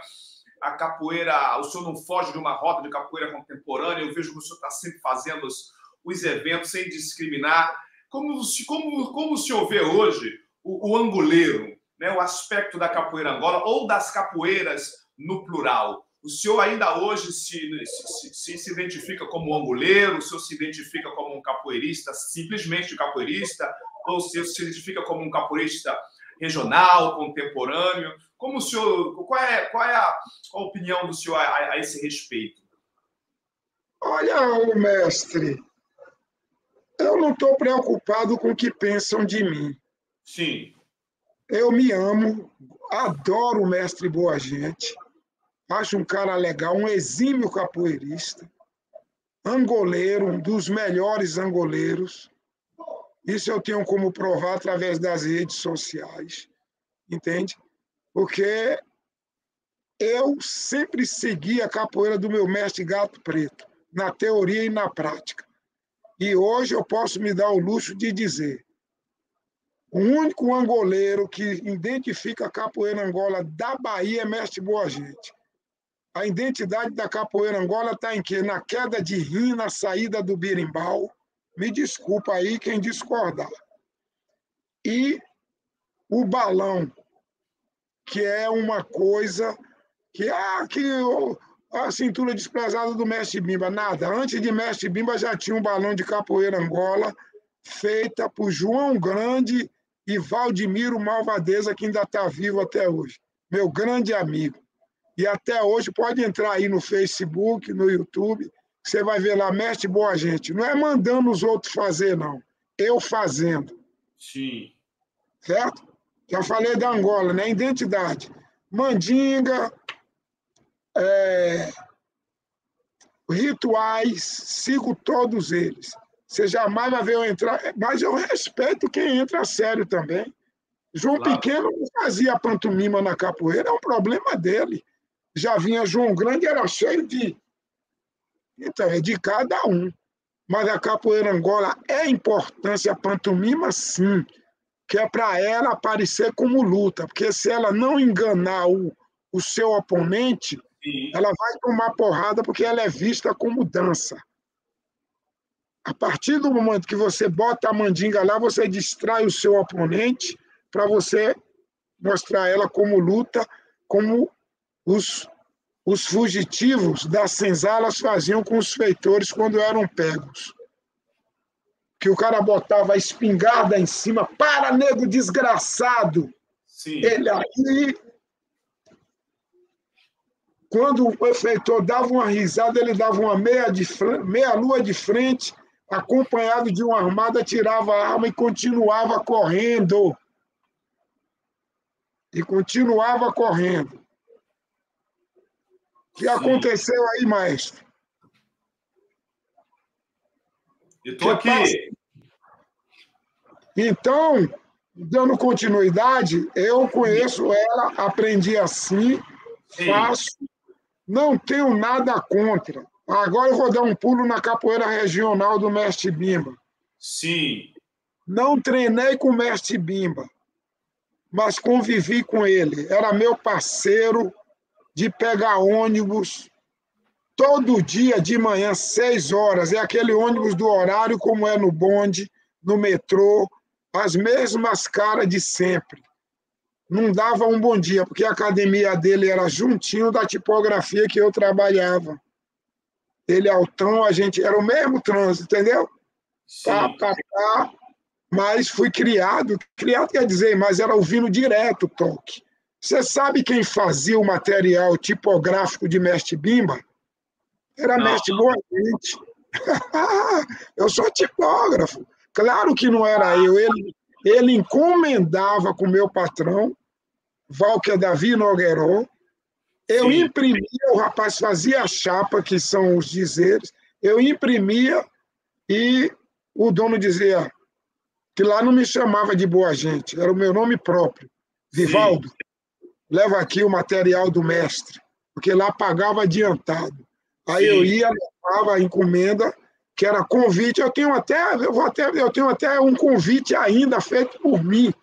a capoeira, o senhor não foge de uma roda de capoeira contemporânea, eu vejo que o senhor está sempre fazendo os, os eventos sem discriminar. Como, como, como o senhor vê hoje o, o angoleiro, né? o aspecto da capoeira angola ou das capoeiras no plural? O senhor ainda hoje se, se, se, se identifica como um angoleiro, o senhor se identifica como um capoeirista, simplesmente capoeirista, ou o senhor se identifica como um capoeirista regional, contemporâneo? Como o senhor, qual é, qual é a, a opinião do senhor a, a esse respeito? Olha, mestre, eu não estou preocupado com o que pensam de mim. Sim. Eu me amo, adoro o mestre Boa Gente Acho um cara legal, um exímio capoeirista, angoleiro, um dos melhores angoleiros. Isso eu tenho como provar através das redes sociais, entende? Porque eu sempre segui a capoeira do meu mestre Gato Preto, na teoria e na prática. E hoje eu posso me dar o luxo de dizer: o único angoleiro que identifica a capoeira angola da Bahia é mestre Boa Gente. A identidade da capoeira Angola está em quê? Na queda de rim, na saída do birimbau. Me desculpa aí quem discordar. E o balão, que é uma coisa que, ah, que a cintura desprezada do mestre Bimba. Nada. Antes de mestre Bimba já tinha um balão de capoeira Angola feita por João Grande e Valdemiro Malvadeza, que ainda está vivo até hoje. Meu grande amigo. E até hoje pode entrar aí no Facebook, no YouTube, você vai ver lá, mestre boa gente. Não é mandando os outros fazer, não. Eu fazendo. Sim. Certo? Já falei da Angola, né? Identidade. Mandinga, é, rituais, sigo todos eles. Você jamais vai ver eu entrar, mas eu respeito quem entra a sério também. João claro. Pequeno não fazia pantomima na capoeira, é um problema dele. Já vinha João Grande, era cheio de. Então, é de cada um. Mas a capoeira Angola é importância a pantomima, sim, que é para ela aparecer como luta, porque se ela não enganar o, o seu oponente, sim. ela vai tomar porrada porque ela é vista como dança. A partir do momento que você bota a mandinga lá, você distrai o seu oponente para você mostrar ela como luta, como os, os fugitivos das senzalas faziam com os feitores quando eram pegos. Que o cara botava a espingarda em cima, para, nego desgraçado! Sim. Ele aí, quando o feitor dava uma risada, ele dava uma meia, de, meia lua de frente, acompanhado de uma armada, tirava a arma e continuava correndo. E continuava correndo que aconteceu aí, maestro? Eu estou aqui. Passa... Então, dando continuidade, eu conheço ela, aprendi assim, Sim. faço, não tenho nada contra. Agora eu vou dar um pulo na capoeira regional do mestre Bimba. Sim. Não treinei com o mestre Bimba, mas convivi com ele. Era meu parceiro, de pegar ônibus todo dia de manhã, seis horas. É aquele ônibus do horário, como é no bonde, no metrô, as mesmas caras de sempre. Não dava um bom dia, porque a academia dele era juntinho da tipografia que eu trabalhava. Ele altão, a gente era o mesmo trânsito, entendeu? Pá, pá, pá. Mas fui criado, criado quer dizer, mas era ouvindo direto o toque. Você sabe quem fazia o material tipográfico de Mestre Bimba? Era não. Mestre Boa Gente. eu sou tipógrafo. Claro que não era eu. Ele, ele encomendava com o meu patrão, Valker Davi Nogueiró. Eu Sim. imprimia, o rapaz fazia a chapa, que são os dizeres, eu imprimia e o dono dizia que lá não me chamava de boa gente, era o meu nome próprio, Vivaldo. Sim leva aqui o material do mestre, porque lá pagava adiantado. Aí Sim. eu ia, levava a encomenda, que era convite. Eu tenho até, eu vou até, eu tenho até um convite ainda feito por mim.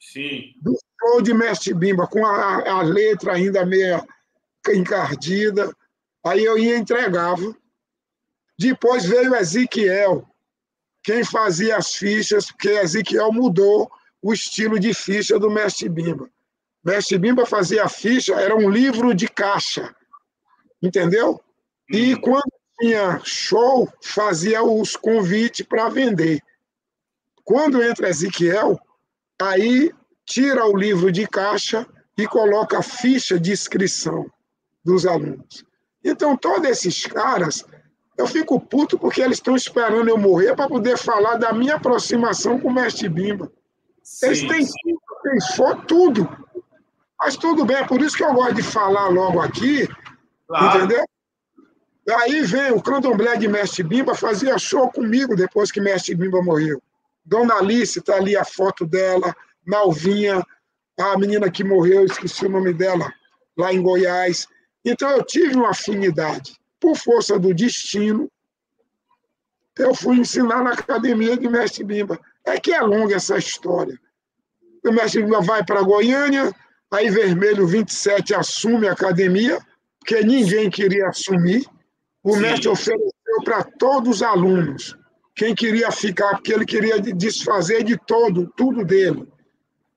Sim. Do show de Mestre Bimba, com a, a letra ainda meia encardida. Aí eu ia e entregava. Depois veio Ezequiel, quem fazia as fichas, porque Ezequiel mudou o estilo de ficha do Mestre Bimba. Mestre Bimba fazia a ficha, era um livro de caixa, entendeu? E uhum. quando tinha show, fazia os convites para vender. Quando entra Ezequiel, aí tira o livro de caixa e coloca a ficha de inscrição dos alunos. Então, todos esses caras, eu fico puto porque eles estão esperando eu morrer para poder falar da minha aproximação com o mestre Bimba. Sim, eles têm têm foto, tudo. Mas tudo bem, é por isso que eu gosto de falar logo aqui, claro. entendeu? Aí vem o candomblé de Mestre Bimba, fazia show comigo depois que Mestre Bimba morreu. Dona Alice, está ali a foto dela, Malvinha, a menina que morreu, esqueci o nome dela, lá em Goiás. Então eu tive uma afinidade. Por força do destino, eu fui ensinar na academia de Mestre Bimba. É que é longa essa história. O Mestre Bimba vai para Goiânia, Aí Vermelho 27 assume a academia, porque ninguém queria assumir. O Sim. mestre ofereceu para todos os alunos. Quem queria ficar, porque ele queria desfazer de todo, tudo dele.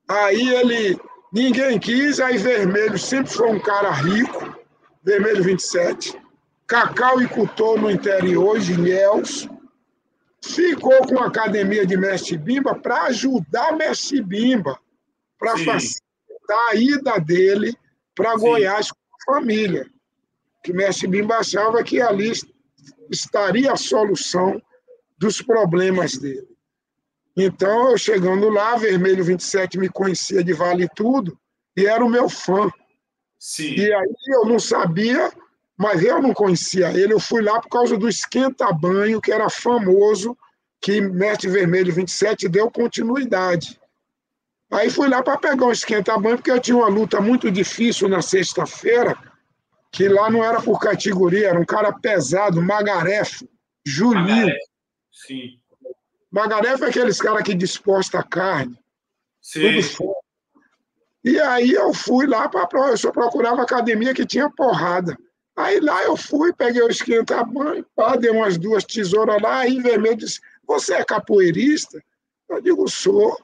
Aí ele, ninguém quis, aí Vermelho sempre foi um cara rico, Vermelho 27. Cacau e Cutô no interior, Ginhéus. Ficou com a academia de Mestre Bimba para ajudar Mestre Bimba, para facilitar a ida dele para Goiás com a família. Que Mestre Bimba achava que ali estaria a solução dos problemas dele. Então, eu chegando lá, Vermelho 27 me conhecia de Vale Tudo e era o meu fã. Sim. E aí eu não sabia, mas eu não conhecia ele. Eu fui lá por causa do esquenta-banho, que era famoso, que Mestre Vermelho 27 deu continuidade. Aí fui lá para pegar um esquenta-banho, porque eu tinha uma luta muito difícil na sexta-feira que lá não era por categoria, era um cara pesado, magarefo, Julinho. Sim. Magarefo é aqueles caras que disposta a carne. Sim. E aí eu fui lá para eu só procurava academia que tinha porrada. Aí lá eu fui, peguei o esquenta-banho, dei umas duas tesouras lá, aí vermelho disse, você é capoeirista? Eu digo, sou.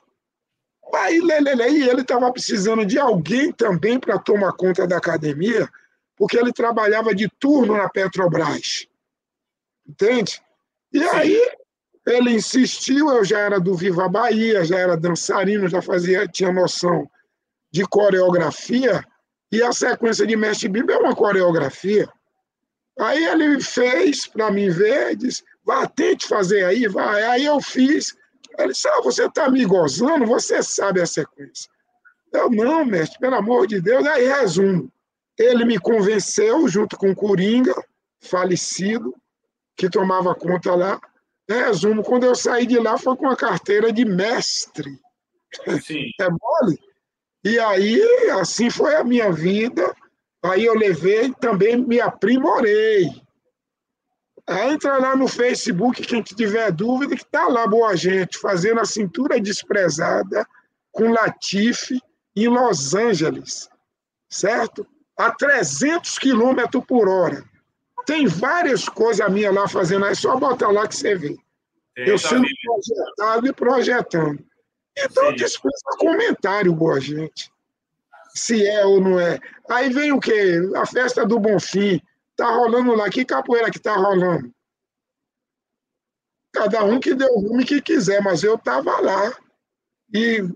Aí, lelele, ele estava precisando de alguém também para tomar conta da academia, porque ele trabalhava de turno na Petrobras. Entende? E Sim. aí ele insistiu, eu já era do Viva Bahia, já era dançarino, já fazia, tinha noção de coreografia, e a sequência de Mestre Bíblia é uma coreografia. Aí ele fez para mim ver, disse, vá, tente fazer aí, vai. Aí eu fiz. Ele disse, ah, você está me gozando, você sabe a sequência. Eu, não, mestre, pelo amor de Deus. Aí resumo. Ele me convenceu, junto com o Coringa, falecido, que tomava conta lá. Resumo, quando eu saí de lá, foi com a carteira de mestre. Sim. É mole? E aí, assim foi a minha vida. Aí eu levei também me aprimorei. Entra lá no Facebook, quem tiver dúvida, que está lá boa gente, fazendo a cintura desprezada com Latife em Los Angeles, certo? A 300 quilômetros por hora. Tem várias coisas minhas lá fazendo, é só botar lá que você vê. Tem eu sendo projetado e projetando. Então, Sim. dispensa comentário, boa gente. Se é ou não é. Aí vem o quê? A festa do Bonfim. Tá rolando lá. Que capoeira que tá rolando? Cada um que deu o nome que quiser, mas eu tava lá. E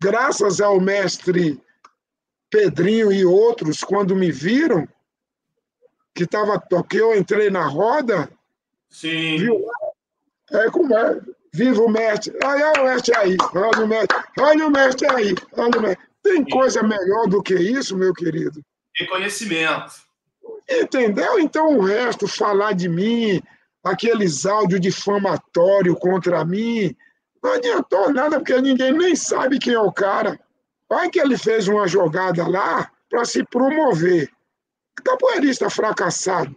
graças ao mestre Pedrinho e outros, quando me viram, que tava, que eu entrei na roda, Sim. viu lá? É como é. Viva o mestre. Olha o mestre aí. Olha o mestre. Olha o mestre aí. Olha o mestre. Tem coisa melhor do que isso, meu querido? Reconhecimento. Entendeu? Então o resto, falar de mim, aqueles áudios difamatório contra mim, não adiantou nada, porque ninguém nem sabe quem é o cara. Vai que ele fez uma jogada lá para se promover. Capoeirista fracassado.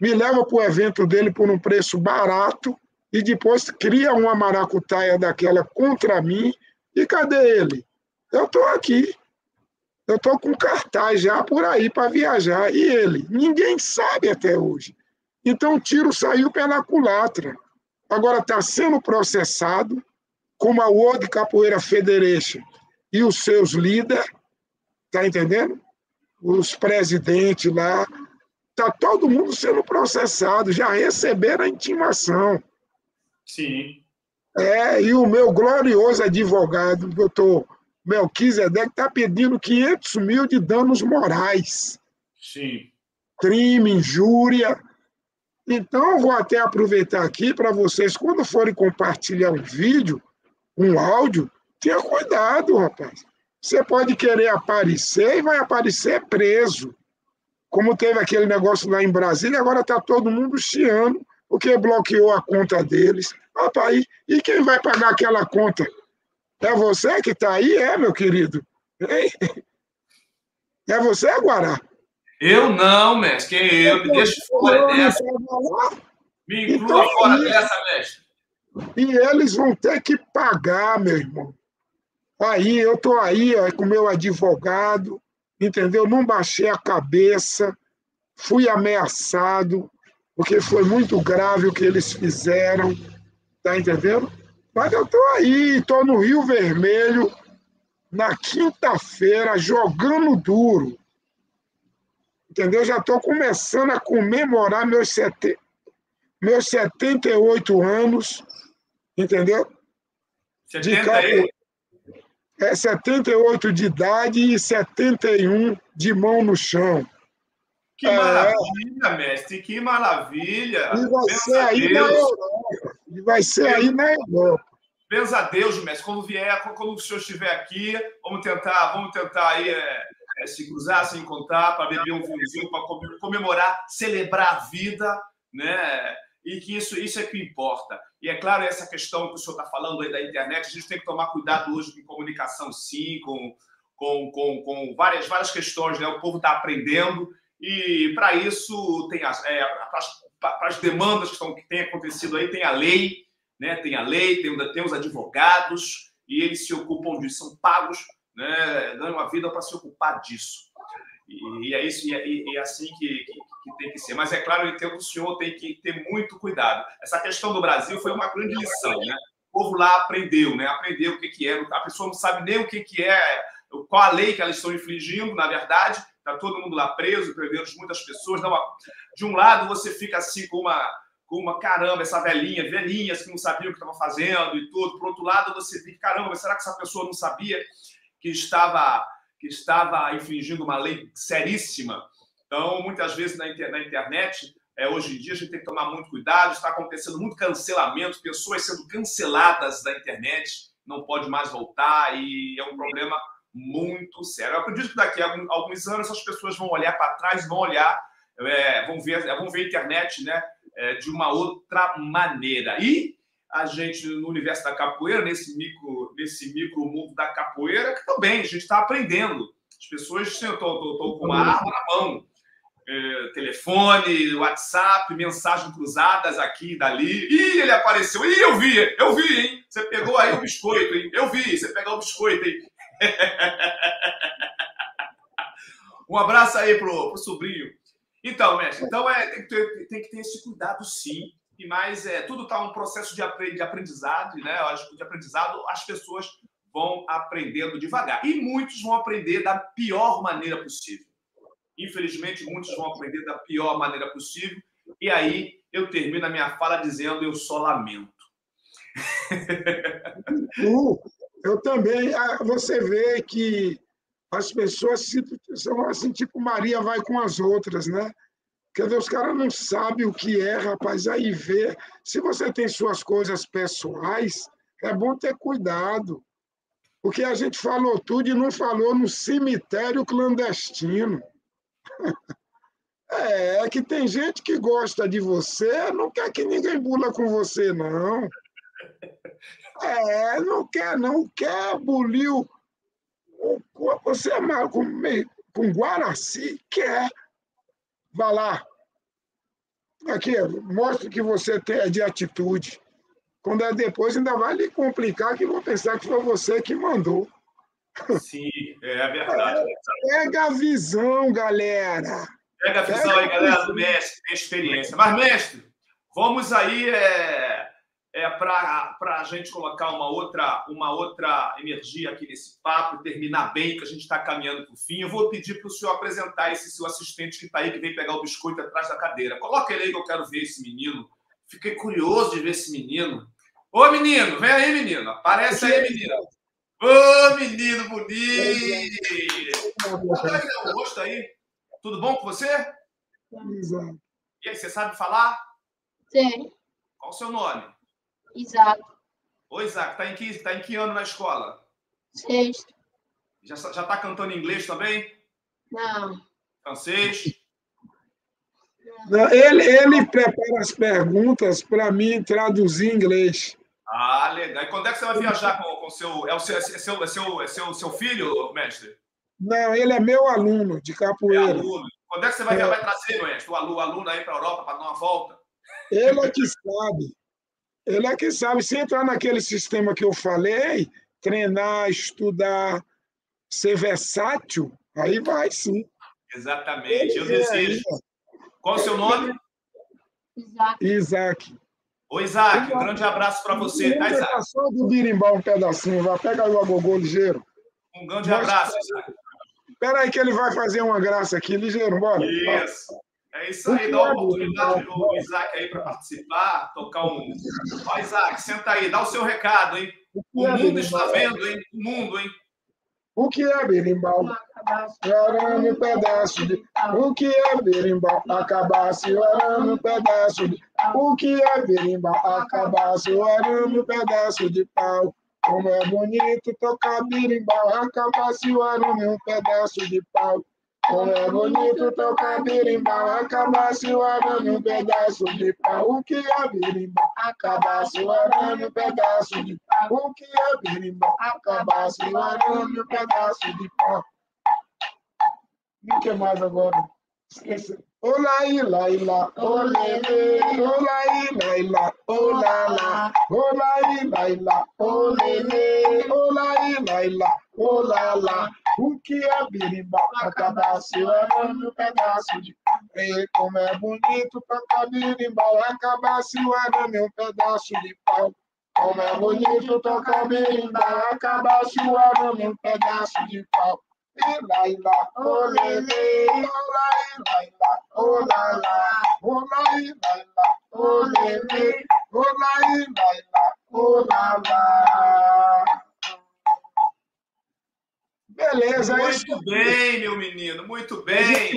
Me leva para o evento dele por um preço barato e depois cria uma maracutaia daquela contra mim. E cadê ele? Eu estou aqui. Eu estou com cartaz já por aí para viajar. E ele? Ninguém sabe até hoje. Então o tiro saiu pela culatra. Agora está sendo processado, como a World Capoeira Federation e os seus líderes, tá entendendo? Os presidentes lá, tá todo mundo sendo processado, já receberam a intimação. Sim. É, e o meu glorioso advogado, doutor Melquisedeque, está pedindo 500 mil de danos morais. Sim. Crime, injúria. Então, eu vou até aproveitar aqui para vocês, quando forem compartilhar um vídeo, um áudio, tenha cuidado, rapaz. Você pode querer aparecer e vai aparecer preso. Como teve aquele negócio lá em Brasília, agora está todo mundo chiando porque bloqueou a conta deles. Rapaz, e quem vai pagar aquela conta? É você que está aí, é, meu querido? Hein? É você, Guará? Eu não, mestre. Quem é eu? Me deixa fora dessa. Me inclua então, fora e, dessa, mestre. E eles vão ter que pagar, meu irmão. Aí, eu estou aí ó, com meu advogado, entendeu? Não baixei a cabeça, fui ameaçado, porque foi muito grave o que eles fizeram, tá entendendo? Mas eu estou aí, estou no Rio Vermelho, na quinta-feira, jogando duro. Entendeu? Já estou começando a comemorar meus, sete... meus 78 anos, entendeu? 78? De É 78 de idade e 71 de mão no chão. Que é. maravilha, mestre, que maravilha. E vai ser aí na Europa. E vai ser aí na Europa. Benza a Deus, mestre. Quando vier, quando o senhor estiver aqui, vamos tentar, vamos tentar aí é, é, se cruzar, se encontrar, para beber um vinhozinho, para comemorar, celebrar a vida, né? E que isso, isso é que importa. E é claro, essa questão que o senhor está falando aí da internet, a gente tem que tomar cuidado hoje com comunicação, sim, com, com, com, com várias, várias questões, né? O povo está aprendendo E para isso tem as, é, para as demandas que, estão, que têm acontecido aí, tem a lei, né? tem a lei, tem, tem os advogados, e eles se ocupam disso, são pagos, né? dando uma vida para se ocupar disso. E, e é isso, e é, e é assim que, que, que, tem que ser. Mas é claro, eu entendo que o senhor tem que ter muito cuidado. Essa questão do Brasil foi uma grande lição, né? O povo lá aprendeu, né? Aprendeu o que, que é. A pessoa não sabe nem o que, que é, qual a lei que elas estão infringindo, na verdade. Está todo mundo lá preso, prendendo muitas pessoas. Não, de um lado, você fica assim com uma, com uma caramba, essa velhinha, velhinhas que não sabiam o que estava fazendo e tudo. Por outro lado, você fica, caramba, será que essa pessoa não sabia que estava que estava infringindo uma lei seríssima? Então, muitas vezes na, internet, é, hoje em dia, a gente tem que tomar muito cuidado. Está acontecendo muito cancelamento, pessoas sendo canceladas da internet, não pode mais voltar, e é um problema muito sério. Eu acredito que daqui a alguns anos as pessoas vão olhar para trás, vão olhar, é, vão ver, vão ver a internet, né, é, de uma outra maneira. E a gente no universo da capoeira, nesse micro, nesse micro mundo da capoeira, que também a gente está aprendendo. As pessoas estão com uma arma na mão. É, telefone, WhatsApp, mensagens cruzadas aqui e dali. Ih, ele apareceu. Ih, eu vi, eu vi, hein? Você pegou aí o biscoito, hein? Eu vi, você pegou o biscoito, hein? um abraço aí pro, pro sobrinho. Então, mestre, então é, tem, que ter, tem que ter esse cuidado sim. E mais, é, tudo está um processo de aprendizado, né? Eu acho que de aprendizado as pessoas vão aprendendo devagar. E muitos vão aprender da pior maneira possível. Infelizmente, muitos vão aprender da pior maneira possível. E aí eu termino a minha fala dizendo: eu só lamento. Eu também. Ah, você vê que as pessoas são assim, tipo Maria vai com as outras, né? Quer dizer, os caras não sabem o que é, rapaz. Aí vê. Se você tem suas coisas pessoais, é bom ter cuidado. Porque a gente falou tudo e não falou no cemitério clandestino. É, é que tem gente que gosta de você, não quer que ninguém bula com você, não. É, não quer, não quer bulir o. Você é mal com, com Guaraci, quer. Vá lá. Aqui, mostre que você tem de atitude. Quando é depois, ainda vai lhe complicar que vão pensar que foi você que mandou. Sim, é verdade. É, pega a visão, galera. Pega a visão pega aí, galera, do mestre, tem experiência. Mas, mestre, vamos aí. É é, para a gente colocar uma outra, uma outra energia aqui nesse papo terminar bem, que a gente está caminhando para o fim. Eu vou pedir para o senhor apresentar esse seu assistente que está aí, que vem pegar o biscoito atrás da cadeira. Coloca ele aí que eu quero ver esse menino. Fiquei curioso de ver esse menino. Ô, menino, vem aí, menino. Aparece aí, menino. Ô, menino bonito! Olha o rosto aí. Tudo bom com você? E aí, você sabe falar? Sim. Qual o seu nome? Isaac. Ô, Isaac, tá em que, tá em que ano na escola? Sexto. Já, já tá cantando inglês também? Não. Francês? Não, ele, ele prepara as perguntas para mim traduzir em inglês. Ah, legal. E quando é que você vai viajar com o seu. É o seu, é seu, é seu, é seu, seu filho, mestre? Não, ele é meu aluno de capoeira. É aluno. Quando é que você vai, é. vai trazer, mestre, o aluno, o aluno aí para a Europa para dar uma volta? Ele é que sabe. Ele é que sabe, se entrar naquele sistema que eu falei, treinar, estudar, ser versátil, aí vai sim. Exatamente. Eu desejo. Qual é o seu nome? Isaac. Isaac. Ô, Isaac, um grande abraço para você, tá, Isaac? Só do birimbau um pedacinho, vai. Pega aí o agogô ligeiro. Um grande abraço, Isaac. Espera aí que ele vai fazer uma graça aqui, ligeiro, bora. Isso. É isso aí, dá a oportunidade do Isaac aí para participar, tocar um. Ó, Isaac, senta aí, dá o seu recado, hein? O é mundo está vendo, hein? O mundo, hein? O que é berimbau? Arame um pedaço de. O que é berimbau? Acabasse o arame um pedaço de. O que é berimbau? Acabasse o arame um pedaço de pau. Como é bonito tocar berimbau, acabasse o arame um pedaço de pau. É bonito acabasse o arame um pedaço de pau. Que é berimbau? Acabasse um pedaço de pau. Que é berimbau? Acabasse um pedaço de pau. O que mais agora? Esqueci. Olá, ilá, ilá, olê, olá, ilá, ilá, olá, lá, olá, ilá, ilá, olê, olá, ilá, ilá, olá, lá. O que é birimbau? Seu arame um pedaço de Ei, como é bonito tocar birimbau, acaba arame um pedaço de pau. Como é bonito tocar berimbau, acaba o arame um pedaço de pau. Ilá, ilá, olele, olá, ilá, ilá, olá, lá, olá, ilá, ilá, olele, olá, ilá, ilá, olá, Beleza, é Muito isso. bem, meu menino, muito bem.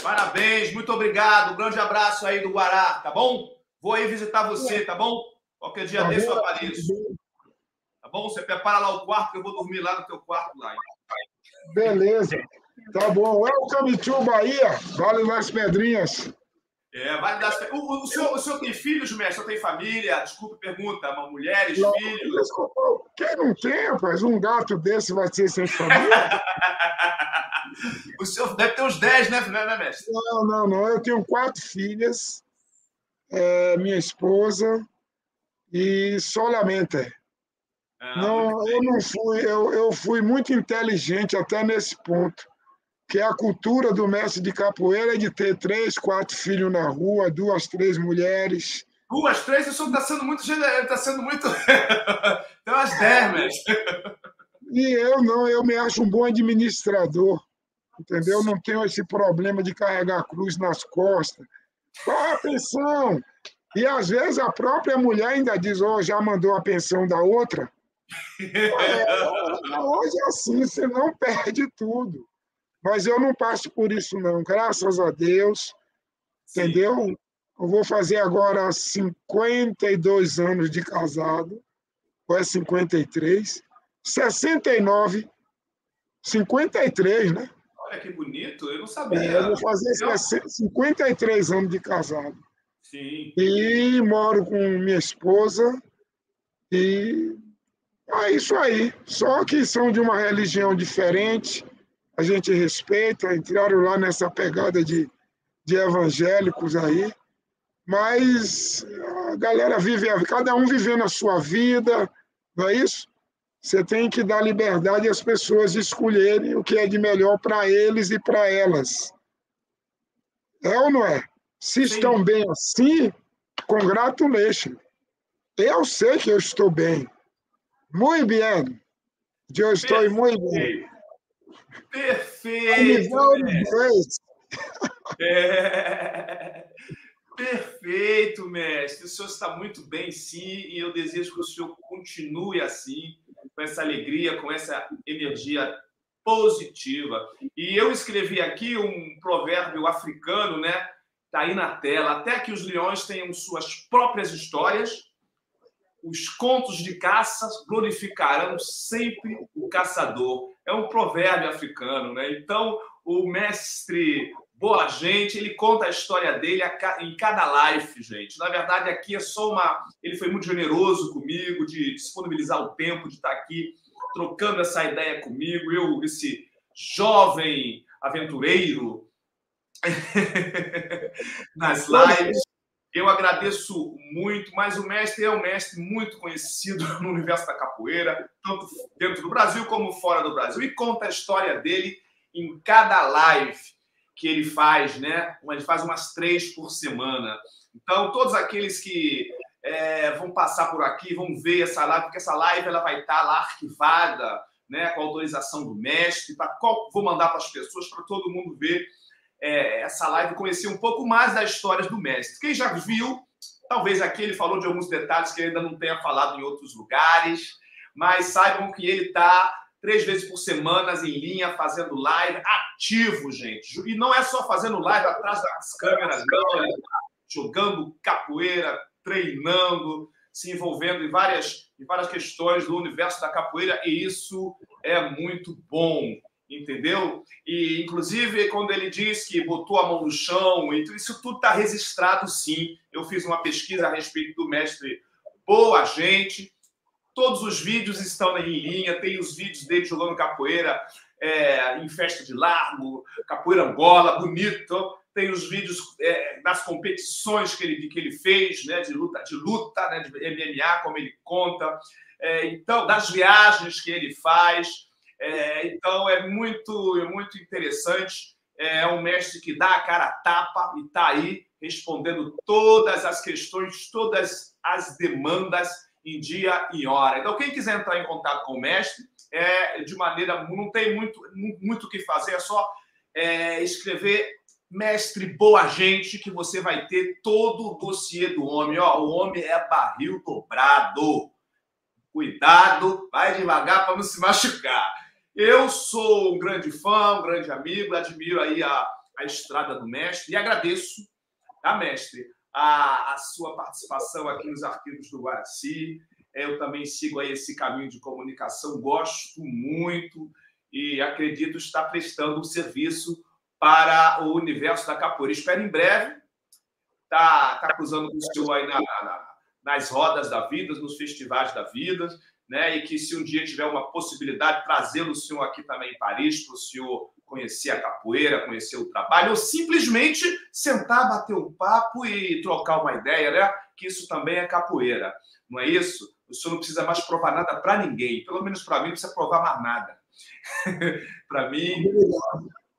Parabéns, muito obrigado. Um grande abraço aí do Guará, tá bom? Vou aí visitar você, tá bom? Qualquer dia Tá desse eu bom? apareço. Tá bom? Você prepara lá o quarto, que eu vou dormir lá no teu quarto lá. hein? Beleza. Tá bom. Welcome to Bahia, Vale das Pedrinhas. É, vale das... o, o, o senhor, o senhor tem filhos, mestre? O senhor tem família? Desculpe, pergunta. Mulheres, Não, filhos? Quem não tem, rapaz, um gato desse vai ser sem família? o senhor deve ter uns 10, né, né, mestre? Não, não, não. Eu tenho quatro filhas, é, minha esposa e solamente. Ah, Não, eu não fui, eu, eu fui muito inteligente até nesse ponto. Que a cultura do mestre de capoeira é de ter três, quatro filhos na rua, duas, três mulheres. Duas, três, o senhor está sendo muito generoso, está sendo muito. tem umas 10, mestre. E eu não, eu me acho um bom administrador, entendeu? Não tenho esse problema de carregar cruz nas costas. Qual é a pensão? E às vezes a própria mulher ainda diz, oh, já mandou a pensão da outra. É, hoje é assim, você não perde tudo. Mas eu não passo por isso, não, graças a Deus, Sim. entendeu? Eu vou fazer agora 52 anos de casado, ou é 53, 69, 53, né? Olha que bonito, eu não É, sabia. eu vou fazer 60 53 anos de casado. Sim. E moro com minha esposa e é isso aí. Só que são de uma religião diferente, a gente respeita, entraram lá nessa pegada de, de evangélicos aí, mas a galera vive, cada um vivendo a sua vida, não é isso? Você tem que dar liberdade às pessoas de escolherem o que é de melhor para eles e para elas. É ou não é? Se Sim. estão bem assim, congratulations. Eu sei que eu estou bem. Muito bem. Eu estou muito bem. Perfeito. Mestre. É. Perfeito, mestre. O senhor está muito bem, sim, e eu desejo que o senhor continue assim, com essa alegria, com essa energia positiva. E eu escrevi aqui um provérbio africano, né? Está aí na tela. Até que os leões tenham suas próprias histórias, os contos de caça glorificarão sempre o caçador. É um provérbio africano, né? Então, o mestre Boa Gente, ele conta a história dele em cada live, gente. Na verdade, aqui é só uma. Ele foi muito generoso comigo de disponibilizar o tempo de estar aqui trocando essa ideia comigo. Eu, esse jovem aventureiro nas lives. Eu agradeço muito, mas o mestre é um mestre muito conhecido no universo da capoeira, tanto dentro do Brasil como fora do Brasil, e conta a história dele em cada live que ele faz, né? Ele faz umas três por semana. Então, todos aqueles que é, vão passar por aqui vão ver essa live, porque essa live ela vai estar lá arquivada, né? Com autorização do mestre. Pra qual, vou mandar para as pessoas para todo mundo ver é, essa live, conhecer um pouco mais das histórias do mestre. Quem já viu, talvez aqui ele falou de alguns detalhes que ele ainda não tenha falado em outros lugares, mas saibam que ele está três vezes por semana em linha, fazendo live, ativo, gente. E não é só fazendo live atrás das câmeras, não. Ele tá jogando capoeira, treinando, se envolvendo em várias, em várias questões do universo da capoeira, e isso é muito bom, entendeu? E, inclusive, quando ele diz que botou a mão no chão, então isso tudo está registrado, sim. Eu fiz uma pesquisa a respeito do mestre Boa Gente, Todos os vídeos estão em linha, tem os vídeos dele jogando capoeira é, em festa de largo, capoeira angola, bonito. Tem os vídeos é, das competições que ele, que ele fez, né, de luta, de luta, né, de MMA, como ele conta. É, então, das viagens que ele faz. É, então, é muito, é muito interessante. É um mestre que dá a cara a tapa e está aí respondendo todas as questões, todas as demandas em dia e hora. Então, quem quiser entrar em contato com o mestre, é de maneira. Não tem muito muito o que fazer, é só é, escrever mestre boa gente que você vai ter todo o dossiê do homem. Ó, o homem é barril dobrado. Cuidado, vai devagar para não se machucar. Eu sou um grande fã, um grande amigo, admiro aí a, a estrada do mestre e agradeço, tá, mestre, a, a sua participação aqui nos arquivos do Guaraci. Eu também sigo aí esse caminho de comunicação, gosto muito e acredito estar prestando um serviço para o universo da capoeira. Espero em breve tá, tá cruzando com o senhor aí na, na, nas rodas da vida, nos festivais da vida, né? E que se um dia tiver uma possibilidade, trazê-lo o senhor aqui também em Paris, para o senhor conhecer a capoeira, conhecer o trabalho, ou simplesmente sentar, bater um papo e trocar uma ideia, né? Que isso também é capoeira, não é isso? O senhor não precisa mais provar nada para ninguém, pelo menos para mim, não precisa provar mais nada. para mim,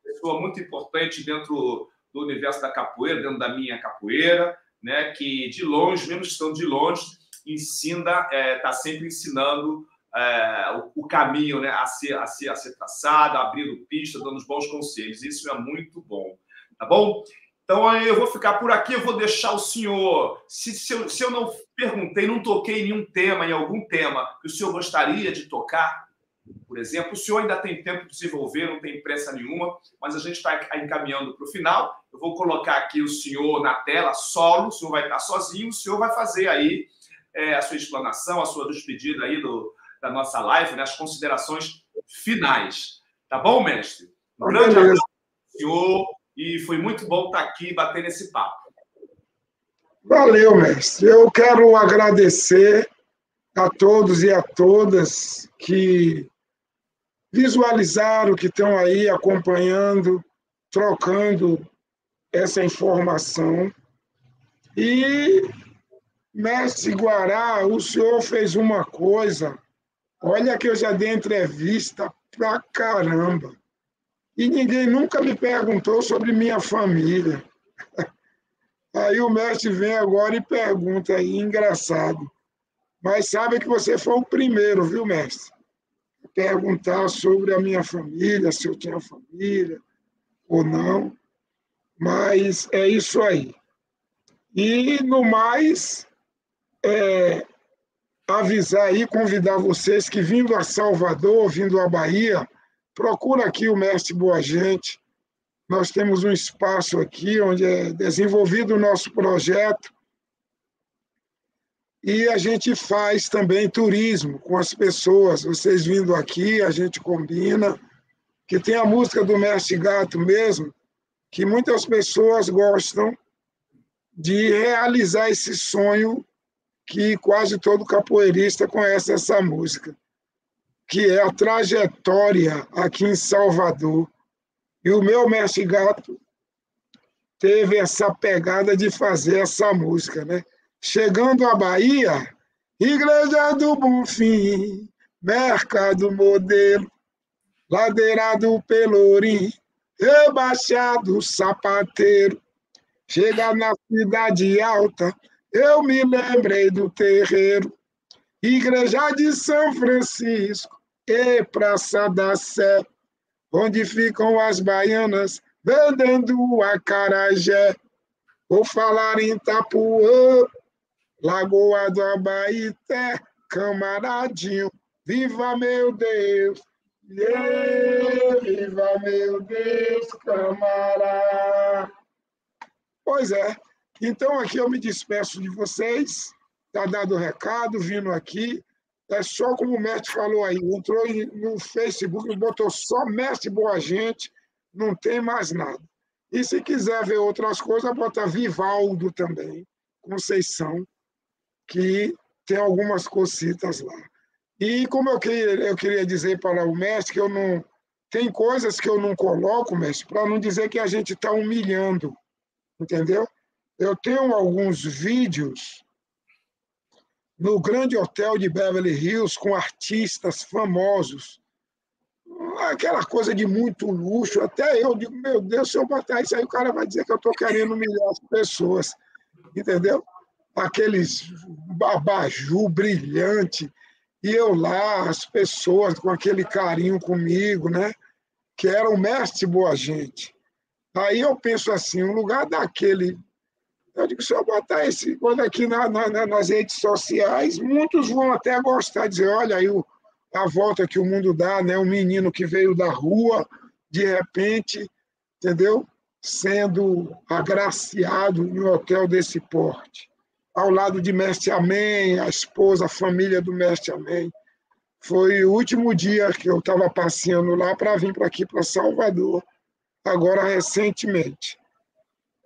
pessoa muito importante dentro do universo da capoeira, dentro da minha capoeira, né? Que de longe, mesmo estando de longe, ensina, está é, tá sempre ensinando é, o, o, caminho né, a, ser, a, ser, a ser traçado, abrindo pista, dando os bons conselhos. Isso é muito bom. Tá bom? Então eu vou ficar por aqui, eu vou deixar o senhor. Se, se, eu, se eu não perguntei, não toquei em nenhum tema, em algum tema que o senhor gostaria de tocar, por exemplo, o senhor ainda tem tempo de desenvolver, não tem pressa nenhuma, mas a gente está encaminhando para o final. Eu vou colocar aqui o senhor na tela, solo, o senhor vai estar sozinho, o senhor vai fazer aí é, a sua explanação, a sua despedida aí do, da nossa live, né, as considerações finais. Tá bom, mestre? Um grande abraço, senhor, e foi muito bom estar aqui batendo esse papo. Valeu, mestre. Eu quero agradecer a todos e a todas que visualizaram, que estão aí acompanhando, trocando essa informação. E Mestre Guará, o senhor fez uma coisa. Olha que eu já dei entrevista pra caramba. E ninguém nunca me perguntou sobre minha família. Aí o mestre vem agora e pergunta aí, engraçado. Mas sabe que você foi o primeiro, viu, mestre? Perguntar sobre a minha família, se eu tinha família ou não. Mas é isso aí. E no mais, é, avisar aí, convidar vocês que vindo a Salvador, vindo à Bahia, procura aqui o Mestre Boa Gente. Nós temos um espaço aqui onde é desenvolvido o nosso projeto e a gente faz também turismo com as pessoas. Vocês vindo aqui, a gente combina. Que tem a música do Mestre Gato mesmo, que muitas pessoas gostam de realizar esse sonho que quase todo capoeirista conhece essa música, que é a trajetória aqui em Salvador. E o meu mestre Gato teve essa pegada de fazer essa música, né? Chegando à Bahia, Igreja do Bonfim, Mercado Modelo, Ladeira do Pelourim, Rebaixado Sapateiro, chega na Cidade Alta, eu me lembrei do terreiro, Igreja de São Francisco e Praça da Sé, onde ficam as baianas vendendo acarajé. Vou falar em Tapuã, Lagoa do Abaité, camaradinho, viva meu Deus! Yeah, viva meu Deus, camarada! Pois é, então, aqui eu me despeço de vocês. Está dado o recado, vindo aqui. É só como o mestre falou aí, entrou no Facebook, botou só mestre boa gente, não tem mais nada. E se quiser ver outras coisas, bota Vivaldo também, Conceição, que tem algumas cositas lá. E como eu queria, eu queria dizer para o mestre que eu não, tem coisas que eu não coloco, mestre, para não dizer que a gente está humilhando, entendeu? Eu tenho alguns vídeos no grande hotel de Beverly Hills com artistas famosos. Aquela coisa de muito luxo. Até eu digo, meu Deus, se eu botar isso aí, o cara vai dizer que eu estou querendo humilhar as pessoas. Entendeu? Aqueles babaju brilhante. E eu lá, as pessoas com aquele carinho comigo, né? Que era o mestre boa gente. Aí eu penso assim, no lugar daquele eu digo, se eu botar esse quando aqui na, na, nas redes sociais, muitos vão até gostar, dizer, olha aí o, a volta que o mundo dá, né? Um menino que veio da rua, de repente, entendeu? Sendo agraciado em um hotel desse porte. Ao lado de Mestre Amém, a esposa, a família do Mestre Amém. Foi o último dia que eu estava passeando lá para vir para aqui, para Salvador, agora recentemente.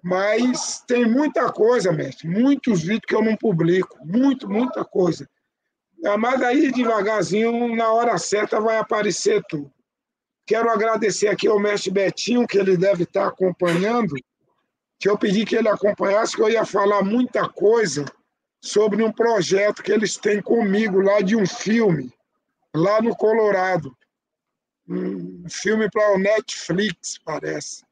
Mas tem muita coisa, mestre, muitos vídeos que eu não publico, muito, muita coisa. Ah, mas aí, devagarzinho, na hora certa, vai aparecer tudo. Quero agradecer aqui ao mestre Betinho, que ele deve estar acompanhando, que eu pedi que ele acompanhasse, que eu ia falar muita coisa sobre um projeto que eles têm comigo lá de um filme, lá no Colorado. Um filme para o Netflix, parece.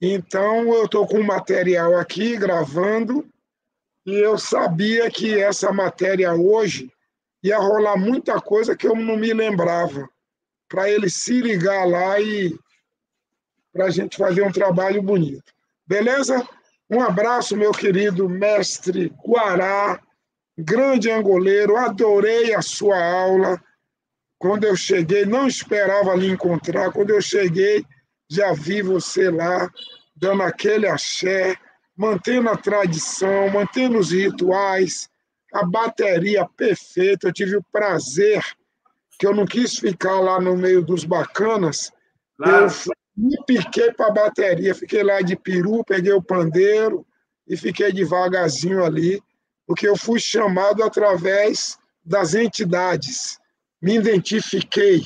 Então, eu estou com material aqui gravando e eu sabia que essa matéria hoje ia rolar muita coisa que eu não me lembrava, para ele se ligar lá e para a gente fazer um trabalho bonito. Beleza? Um abraço, meu querido mestre Guará, grande angoleiro, adorei a sua aula. Quando eu cheguei, não esperava lhe encontrar. Quando eu cheguei, já vi você lá dando aquele axé, mantendo a tradição, mantendo os rituais, a bateria perfeita. Eu tive o prazer, que eu não quis ficar lá no meio dos bacanas, claro. eu me piquei para a bateria, fiquei lá de peru, peguei o pandeiro e fiquei devagarzinho ali, porque eu fui chamado através das entidades, me identifiquei.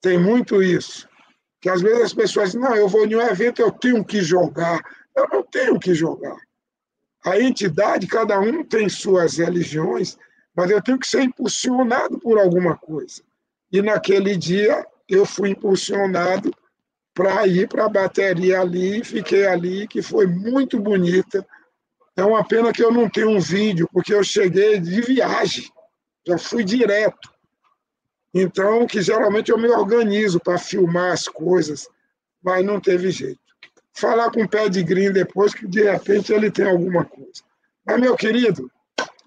Tem muito isso. Que às vezes as pessoas dizem, não, eu vou em um evento, eu tenho que jogar. Eu não tenho que jogar. A entidade, cada um tem suas religiões, mas eu tenho que ser impulsionado por alguma coisa. E naquele dia eu fui impulsionado para ir para a bateria ali, fiquei ali, que foi muito bonita. É uma pena que eu não tenho um vídeo, porque eu cheguei de viagem, já fui direto. Então, que geralmente eu me organizo para filmar as coisas, mas não teve jeito. Falar com o pé de green depois, que de repente ele tem alguma coisa. Mas, meu querido,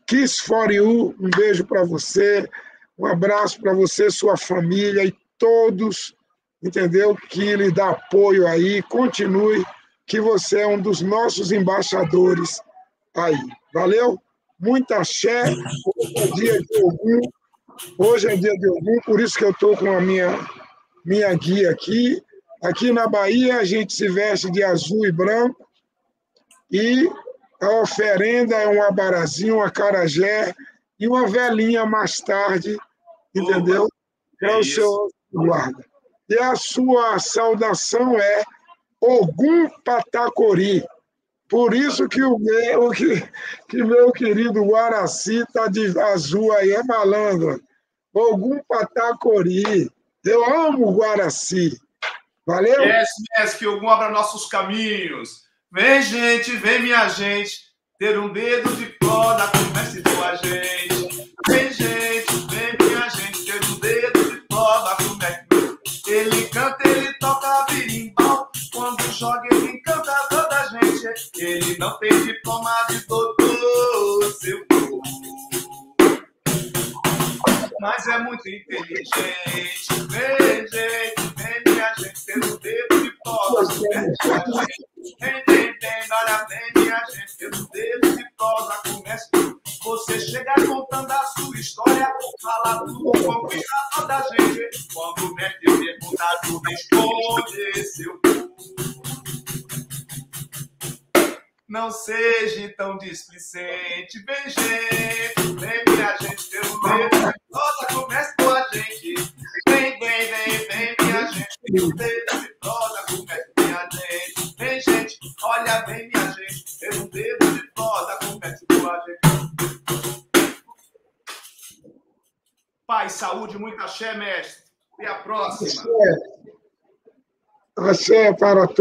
Kiss for you, um beijo para você, um abraço para você, sua família e todos, entendeu? Que lhe dá apoio aí, continue, que você é um dos nossos embaixadores aí. Valeu? Muita axé, dia de algum. Hoje é dia de Ogum, por isso que eu estou com a minha, minha guia aqui. Aqui na Bahia, a gente se veste de azul e branco e a oferenda é um abarazinho, um acarajé e uma velhinha mais tarde, entendeu? É, é o seu guarda. E a sua saudação é Ogum Patacori. Por isso que o meu, que, que meu querido Guaraci está de azul aí, é malandro. Ogum Patacori. Eu amo Guaraci. Valeu? Yes, yes, que Ogum abra nossos caminhos. Vem, gente, vem, minha gente. Ter um dedo de corda, comece com a gente. Vem, gente, vem, minha gente. Ter um dedo de corda, comece. Ele canta, ele toca birimbau. Quando joga, ele encanta toda a gente. Ele não tem diploma de doutor, seu povo mas é muito inteligente. Vem, gente, vem, minha gente, pelo dedo de prosa. Vem, vem, vem, olha, vem, minha gente, pelo dedo de prosa. Começa você chegar contando a sua história, fala tudo com cuidado da gente. Quando o mestre perguntar, tu responde, seu não seja tão displicente. Vem, gente, vem, minha gente, pelo medo. Nossa, comece com a gente. Vem, vem, vem, vem, minha gente. um dedo de prosa com minha gente. Vem, gente, olha bem, minha gente, um dedo de prosa com mestre, minha gente. Paz, saúde, muita axé, mestre. E a próxima. Axé, Axé para todos.